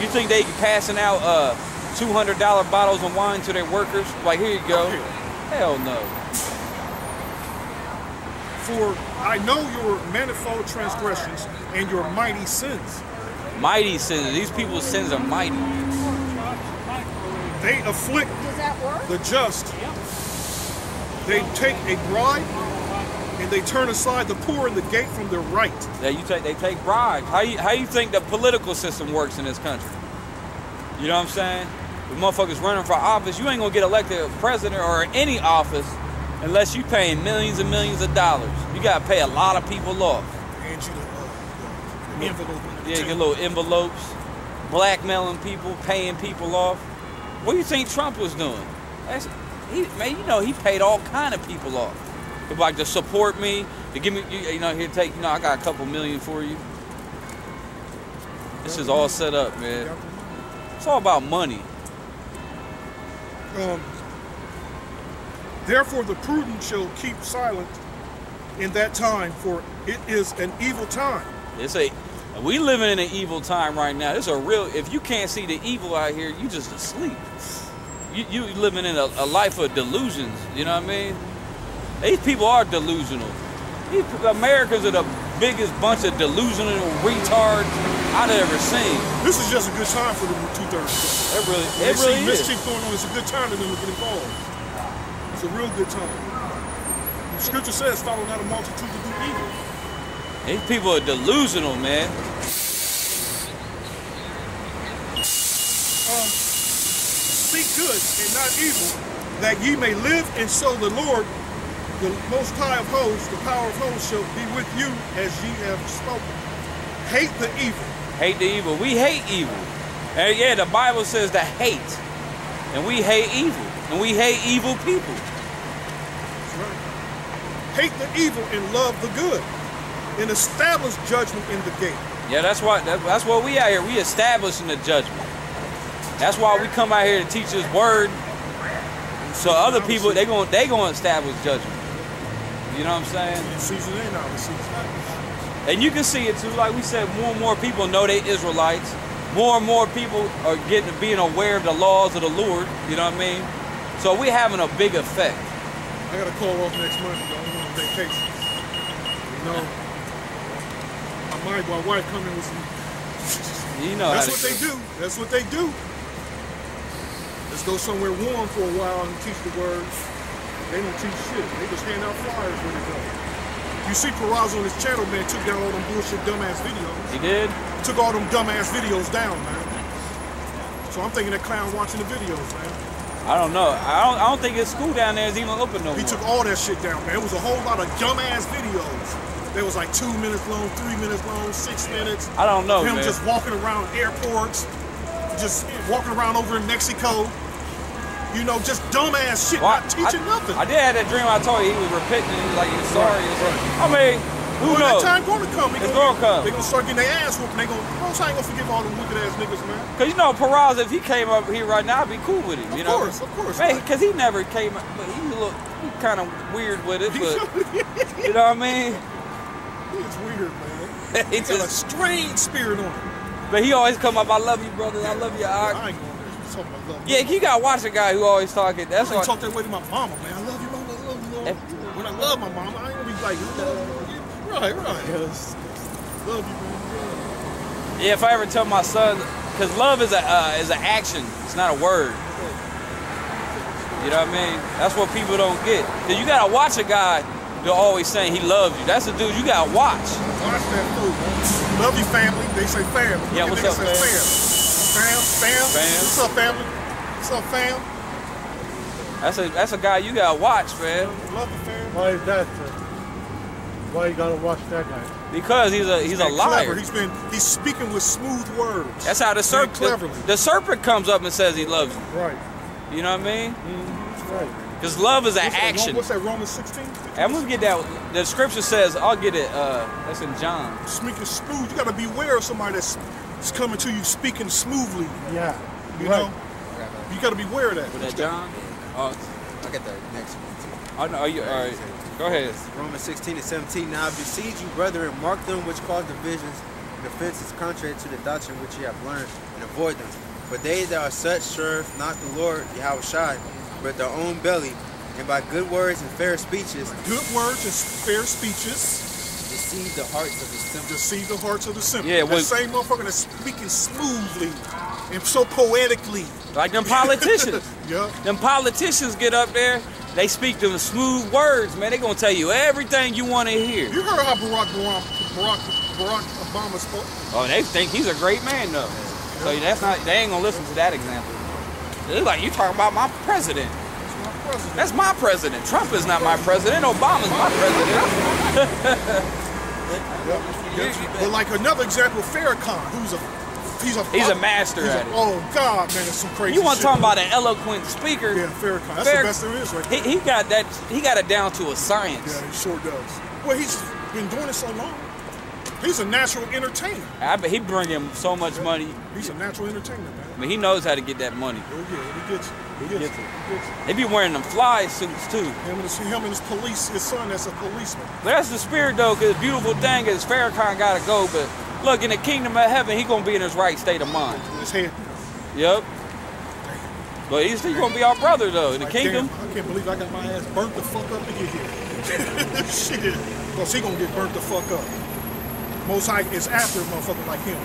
You think they passing out uh, two hundred dollar bottles of wine to their workers? Like here you go. Hell no. For I know your manifold transgressions and your mighty sins. Mighty sins. These people's sins are mighty. They afflict Does that work? the just. They take a bribe and they turn aside the poor in the gate from their right. Yeah, you take they take bribes. How you how you think the political system works in this country? You know what I'm saying? The motherfuckers running for office, you ain't gonna get elected president or any office unless you're paying millions and millions of dollars. You gotta pay a lot of people off. And you the, uh, envelope. Yeah, get little envelopes, blackmailing people, paying people off. What do you think Trump was doing? That's, he, man, you know he paid all kind of people off. He like to support me, to give me, you, you know, he'll take, you know, I got a couple million for you. This is all set up, man. It's all about money. Um, Therefore, the prudent shall keep silent in that time, for it is an evil time. It's a, we living in an evil time right now. It's a real. If you can't see the evil out here, you just asleep. You you living in a, a life of delusions. You know what I mean? These people are delusional. These Americans are the biggest bunch of delusional retards I've ever seen. This is just a good time for the two-thirds. It really, it really is. mischief going on. It's a good time for them to get involved. It's a real good time. The scripture says, "Follow not a multitude to do evil." These people are delusional, man. Um, speak good and not evil, that ye may live, and so the Lord, the Most High of Hosts, the power of hosts, shall be with you as ye have spoken. Hate the evil. Hate the evil. We hate evil. And yeah, the Bible says to hate. And we hate evil. And we hate evil people. That's right. Hate the evil and love the good, and establish judgment in the gate. Yeah, that's why that, that's what we out here. We establishing the judgment. That's why we come out here to teach this word. So other people they going they going to establish judgment. You know what I'm saying? Season and out of season. And you can see it too. Like we said, more and more people know they Israelites. More and more people are getting being aware of the laws of the Lord. You know what I mean? So we're having a big effect. I got a call off next month. though. I'm on vacation. You know, my mind, my wife coming with some. You know That's what they do. That's what they do. Let's go somewhere warm for a while and teach the word. They don't teach shit. They just hand out flyers when they go. You see Perazzo on his channel, man, took down all them bullshit dumbass videos. He did. Took all them dumbass videos down, man. So I'm thinking that clown watching the videos, man. I don't know. I don't. I don't think his school down there is even open no He more. took all that shit down, man. It was a whole lot of dumbass videos. They was like two minutes long, three minutes long, six minutes. I don't know, Him man. just walking around airports, just walking around over in Mexico. You know, just dumbass shit, Well, not teaching I, nothing. I did have that dream. I told you he was repenting. He was like he was sorry. or something. I mean, who well, knows? that time gonna come. They It's gonna, gonna come. They gonna start getting their ass whooped. and They gonna. Most I ain't gonna forgive all them wicked ass niggas, man. Cause you know Peraz, if he came up here right now, I'd be cool with him. Of you know, course, of course, Man, right. cause he never came up, but he look he kind of weird with it. But you know what I mean? It's weird, man. he He got a strange spirit on him. but he always come up. I love you, brother. I love you. I, I ain't going there. About love. yeah, you gotta watch a guy who always talking. That's I why. talk that way to my mama, man. I love you, mama. I love you, mama. Eh. When I love my mama, I ain't gonna be like, right, right. Love you, man. Yeah, if I ever tell my son, because love is a uh, is an action. It's not a word. You know what I mean? That's what people don't get. Cause you gotta watch a guy. They're always saying he loves you. That's the dude you gotta watch. Watch that food, man. Love you, family. They say fam. Yeah, what's up, fam? Fam, fam. Fam. What's up, family? What's up, fam? That's a that's a guy you gotta watch, man. Love you, fam. Why is that, sir? Why you gotta watch that guy? Because he's a he's a liar. Clever. He's been he's speaking with smooth words. That's how the serpent the, the serpent comes up and says he loves you. Right. You know what I mean? Right. Because love is an What's that, action. What's that? Romans 16. I'm gonna get that. The scripture says, I'll get it. Uh, that's in John. Speaking smooth. You got to beware of somebody that's, that's coming to you speaking smoothly. Yeah. You right. know, you got to beware of that. Was that John? Oh, I got the next one too. I know. Are you, all right. Go ahead. Romans 16 and 17. Now I beseech you, brethren, mark them which cause divisions and offenses contrary to the doctrine which ye have learned, and avoid them. For they that are such serve not the Lord, Yahawashi, but their own belly, and by good words and fair speeches Good words and fair speeches deceive the hearts of the simple. deceive the hearts of the simple. Yeah, that when- same motherfucker that's speaking smoothly and so poetically. Like them politicians. Yeah. them politicians get up there. They speak them smooth words, man. They gonna tell you everything you want to hear. You heard how Barack, Barack, Barack, Barack Obama spoke? Oh, they think he's a great man, though. So that's not. They ain't gonna listen to that example. They're like, you talking about my president? That's my president. That's my president. Trump is not my president. Obama's my president. Yeah. But like another example, Farrakhan, who's a he's a He's a master he's at a- it. Oh God, man, it's some crazy. You want to talk about an eloquent speaker? Yeah, Farrakhan. That's Farrak- the best there is, right He, there. he got that. He got it down to a science. Yeah, he sure does. Well, he's been doing it so long. He's a natural entertainer. Ah, I bet he bring him so much money. He's a natural entertainer, man. I mean, he knows how to get that money. Oh yeah, he gets it. He gets, it. He gets it. They be wearing them fly suits too. Him and his, him and his police, his son, that's a policeman. That's the spirit though, because the beautiful thing is Farrakhan gotta go, but look, in the kingdom of heaven, he gonna be in his right state of mind. His head. Yep. But he's still gonna be our brother though, in the Like, kingdom. damn, I can't believe I got my ass burnt the fuck up to get here. Shit. Cause he gonna get burnt the fuck up. Most High is after a motherfucker like him.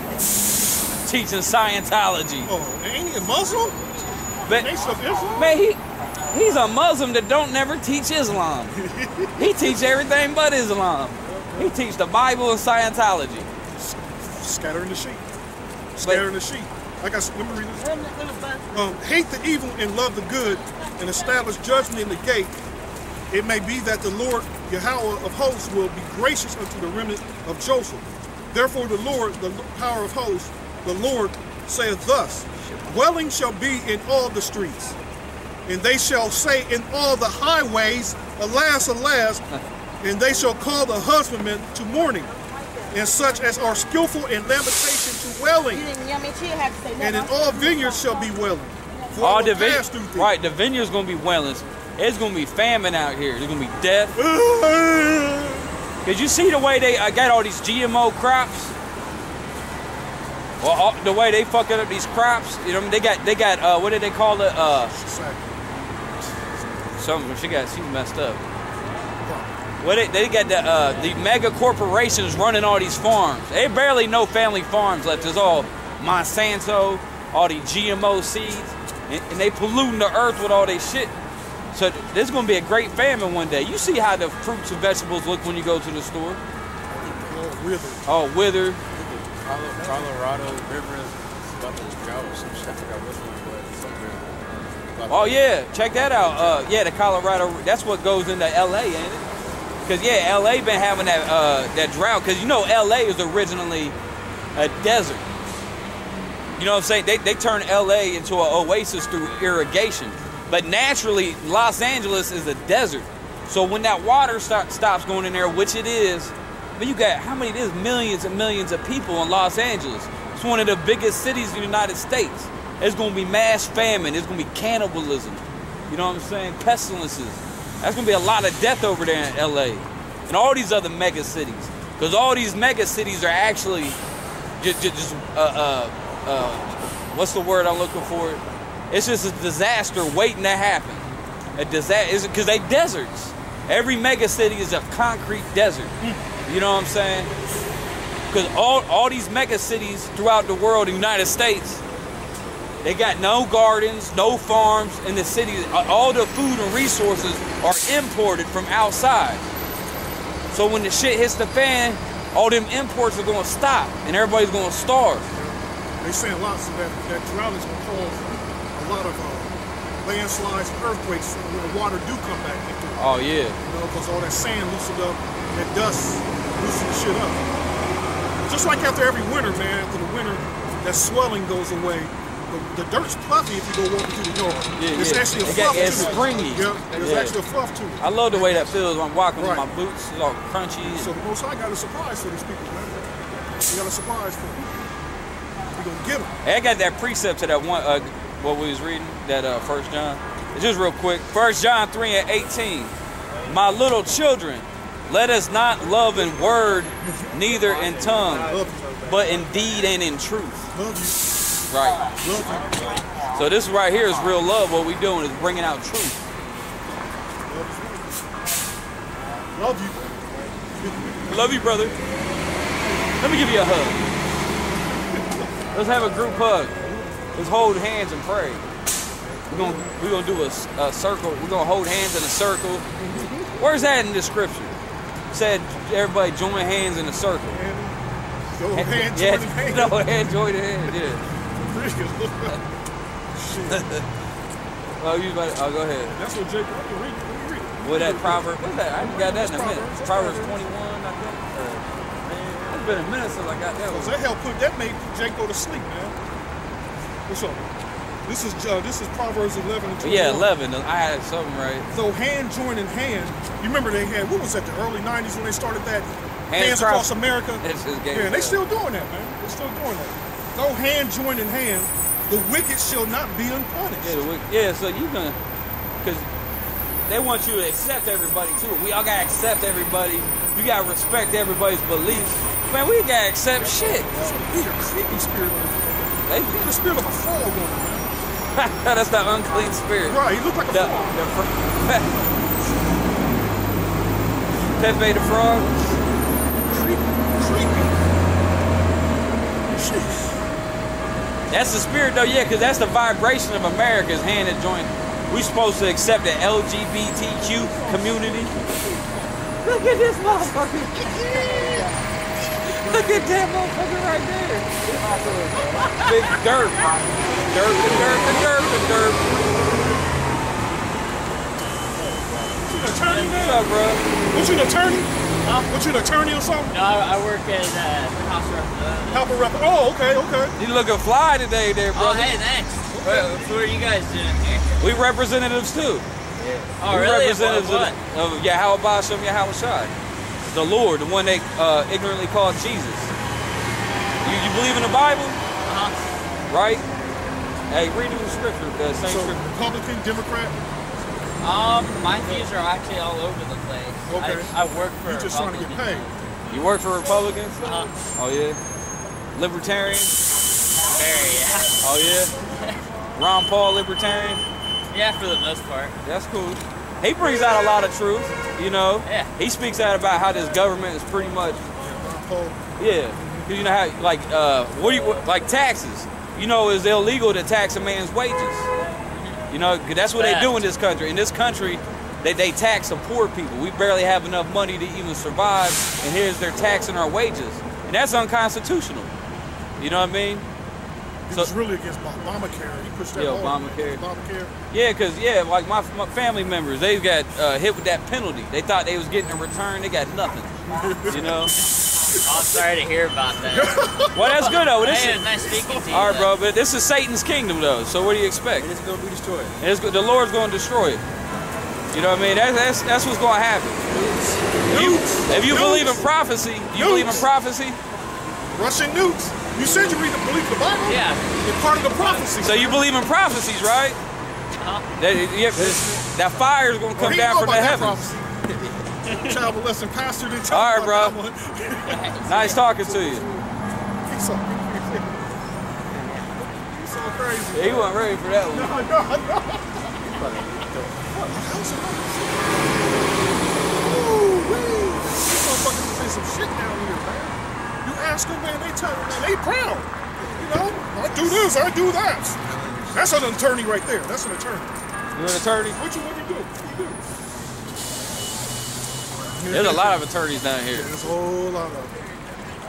Teaching Scientology. Oh, ain't he a Muslim? But They stuff Islam? man, he he's a Muslim that don't never teach Islam. he teach everything but Islam. He teach the Bible and Scientology. Scattering the sheep. Scattering the sheep. Like I said, let me read this. In the, in the bus. um, hate the evil and love the good, and establish judgment in the gate. It may be that the Lord Yahawah of hosts will be gracious unto the remnant of Joseph. Therefore, the Lord, the power of hosts, the Lord saith thus: Dwelling shall be in all the streets, and they shall say in all the highways, Alas, alas! And they shall call the husbandman to mourning, and such as are skillful in lamentation to wailing. You didn't, I mean, she had to say And in all vineyards shall be welling. All the vin- pass through thee. right, the vineyard's gonna be wellness. It's gonna be famine out here. There's gonna be death. Did you see the way they uh, got all these GMO crops? Well, all, the way they fucking up these crops, you know, they got they got uh, what did they call it? Uh, something. She got she messed up. What they, they got the uh, the mega corporations running all these farms. They barely no family farms left. It's all Monsanto, all the GMO seeds, and, and they polluting the earth with all this shit. So there's gonna be a great famine one day. You see how the fruits and vegetables look when you go to the store. Oh. Oh, withered. Colo- Colorado River is about to drought or some shit. I forgot which one, but somewhere. Oh yeah, check that out. Uh, yeah, the Colorado. That's what goes into LA, ain't it? Cause yeah, LA been having that uh, that drought. Cause you know LA is originally a desert. You know what I'm saying? They, they turn LA into an oasis through irrigation. But naturally, Los Angeles is a desert. So when that water start, stops going in there, which it is, but you got how many? There's millions and millions of people in Los Angeles. It's one of the biggest cities in the United States. There's going to be mass famine. There's going to be cannibalism. You know what I'm saying? Pestilences. That's to be a lot of death over there in LA and all these other mega cities. Because all these mega cities are actually just, just uh, uh, uh, what's the word I'm looking for? It's just a disaster waiting to happen. A disaster because they deserts. Every mega city is a concrete desert. You know what I'm saying? Because all, all these mega cities throughout the world, the United States, they got no gardens, no farms in the city. All the food and resources are imported from outside. So when the shit hits the fan, all them imports are gonna stop and everybody's gonna starve. They saying lots of that, that drought is gonna cause a lot of uh, landslides and earthquakes when the water do come back into it. Oh yeah. You know, because all that sand loosened up, that dust loosened the shit up. Just like after every winter, man, after the winter, that swelling goes away. The, the dirt's fluffy if you go walking through the yard. Yeah, There's yeah. actually a It got- fluff it's it. springy. Yeah, there's Yeah. actually a fluff to it. I love the way that feels when I'm walking Right. with my boots. It's all crunchy. So the Most High got a surprise for these people, man. We got a surprise for them. We gonna get them. Hey, I got that precept to that one, uh, what we was reading, that uh, First John. It's just real quick. First John 3 and 18. My little children, let us not love in word, neither in tongue, but in deed and in truth. Right. So this right here is real love. What we doing is bringing out truth. Love you. Love you, brother. Let me give you a hug. Let's have a group hug. Let's hold hands and pray. We're gonna we're gonna do a circle. We're gonna hold hands in a circle. Where's that in the scripture? It said everybody join hands in a circle. Yeah, joining hand. no, hand join hand. Yeah. Shit. Oh, you about? Oh, go ahead. That's what me read. Read it. What that proverb? What's that? I haven't got that in a minute. Proverbs. Proverbs 21, I think. Or, it's been a minute since I got that Cause one. that helped put that made Jake go to sleep, man. What's up? This is uh, this is Proverbs 11 and 21. Yeah, 11. I had something right. Though hand join in hand, you remember they had what was that the early 90s when they started that Hands hands, across crossed. America. It's just Yeah, and they still doing that, man. They're still doing that. Though hand join in hand, the wicked shall not be unpunished. Yeah, yeah. So you can, cause they want you to accept everybody too. We all gotta accept everybody. You gotta respect everybody's beliefs. Man, we gotta accept shit. He's a creepy spirit. They, He had the spirit of a frog man. that's the unclean spirit. Right, he looked like a The, frog. the fr- Pepe the frog. Creepy. Creepy. Jeez. That's the spirit though, yeah, because that's the vibration of America's hand and joint. We supposed to accept the LGBTQ community. Look at this motherfucker. Look at that motherfucker right there. Big dirt. Dirt, the dirt, the dirt, the dirt. You an attorney, What's man? up, bro? What you an attorney? What you an attorney or something? No, I I work at uh, House Rep. Uh, Help rep. Oh, okay, okay. You looking fly today there, oh, hey, thanks. What, what are you guys doing here? We representatives too. Oh, we really? representatives What? of, of Yahawah Bahasham Yahweh Shai. The Lord, the one they uh, ignorantly called Jesus. You, you believe in the Bible? Uh-huh. right? Hey, read the scripture, the same So, scripture. Republican, Democrat, Um, my views are actually all over the place. Okay. I, I work for you just trying to get paid. You work for Republicans? Uh-huh. Oh yeah. Libertarian? Very, yeah. Oh yeah. Ron Paul Libertarian? Yeah, for the most part. That's cool. He brings out a lot of truth, you know. Yeah. He speaks out about how this government is pretty much Ron Paul, Yeah, 'Cause you know how like uh, what do you like taxes? You know, it's illegal to tax a man's wages. You know, that's what they do in this country. In this country, they they tax the poor people. We barely have enough money to even survive, and here's they're taxing our wages, and that's unconstitutional. You know what I mean? he So- was really against Obamacare. He pushed that Yeah. Obamacare. Obamacare. Yeah, cause yeah, like my, my family members, they got uh, hit with that penalty. They thought they was getting a return, they got nothing. You know, Oh, I'm sorry to hear about that. Well, that's good though. This Hey, is, it's nice speaking to you. all right, though. bro. But this is Satan's kingdom, though. So what do you expect? And it's gonna be destroyed. And it's, the Lord's going to destroy it. You know what I mean? That's that's, that's what's going to happen. You, Nukes. if you Nukes. believe in prophecy, you believe in prophecy. Russian nukes. You said you read the believe the Bible. Yeah. It's part of the prophecy. So you believe in prophecies, right? Huh? That, yeah, that fire is going to come he down from the about that heavens. prophecy. Child molesting pastor didn't tell All me right, about bro. that one. Nice talking to you. He's so, he's so crazy. He wasn't ready for that one. No, no, no. Ooh-wee. These motherfuckers say some shit down here, man. You ask them, man, they tell them, man, they proud. You know, I do this, I do that. That's an attorney right there. That's an attorney. You an attorney? What you what you do? What you do? There's a lot of attorneys down here. There's a whole lot of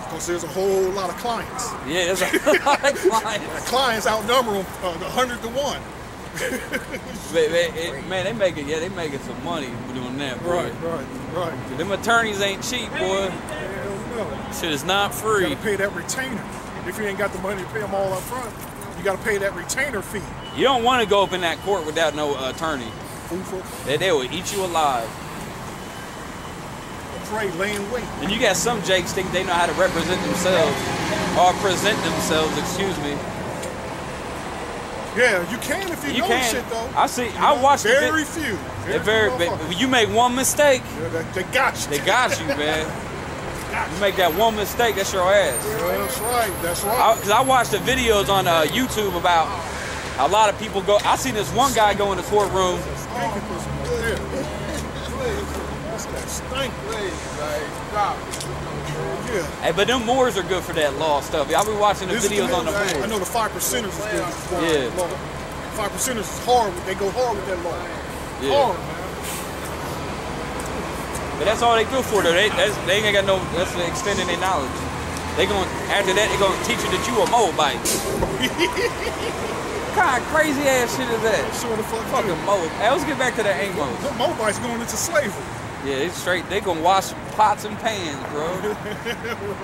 because there's a whole lot of clients. Yeah, there's a lot of clients. Clients outnumber them uh, 100 to 1. Man, man, it- man, they making yeah, they making some money doing that, boy. Right, right, right. Them attorneys ain't cheap, boy. Hell no. Shit is not free. You gotta pay that retainer. If you ain't got the money to pay them all up front, you gotta pay that retainer fee. You don't want to go up in that court without no attorney. They, they will eat you alive. pray, lay in wait. And you got some jakes think they know how to represent themselves or present themselves, excuse me. Yeah, you can if you, You know can. shit though. I see. You I watched very few. They're very, but you make one mistake, Yeah, they, they got you. they got you, man. You make that one mistake, that's your ass. Yeah, that's right. That's right. Because I, watched the videos on uh, YouTube about a lot of people go. I seen this one guy go in the courtroom. Stinking Yeah. Hey, but them Moors are good for that law stuff. Y'all be watching the This is videos on the I Moors. know the five percenters is good. for Yeah. law. Five percenters is hard. They go hard with that law. Yeah. Hard, man. But that's all they good for though. They they ain't got no that's the extending their knowledge. They going after that they gonna teach you that you a Moabite. what kind of crazy ass shit is that? Sure the fuck Fucking. Moab. Hey, let's get back to the Anglos. The Moabites going into slavery. Yeah, they straight. They gonna wash pots and pans, bro.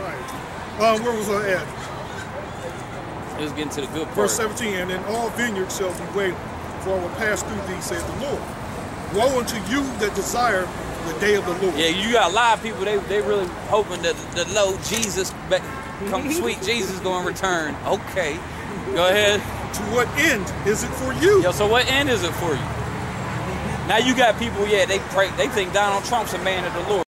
right. Um, where was I at? Let's get into the good part. Verse 17, and then all vineyards shall be waiting, for I will pass through thee, saith the Lord. Woe unto you that desire the day of the Lord. Yeah, you got a lot of people. They they really hoping that the Lord Jesus, come sweet Jesus, gonna return. Okay, go ahead. To what end is it for you? Yo, so what end is it for you? Now you got people. Yeah, they pray. They think Donald Trump's a man of the Lord.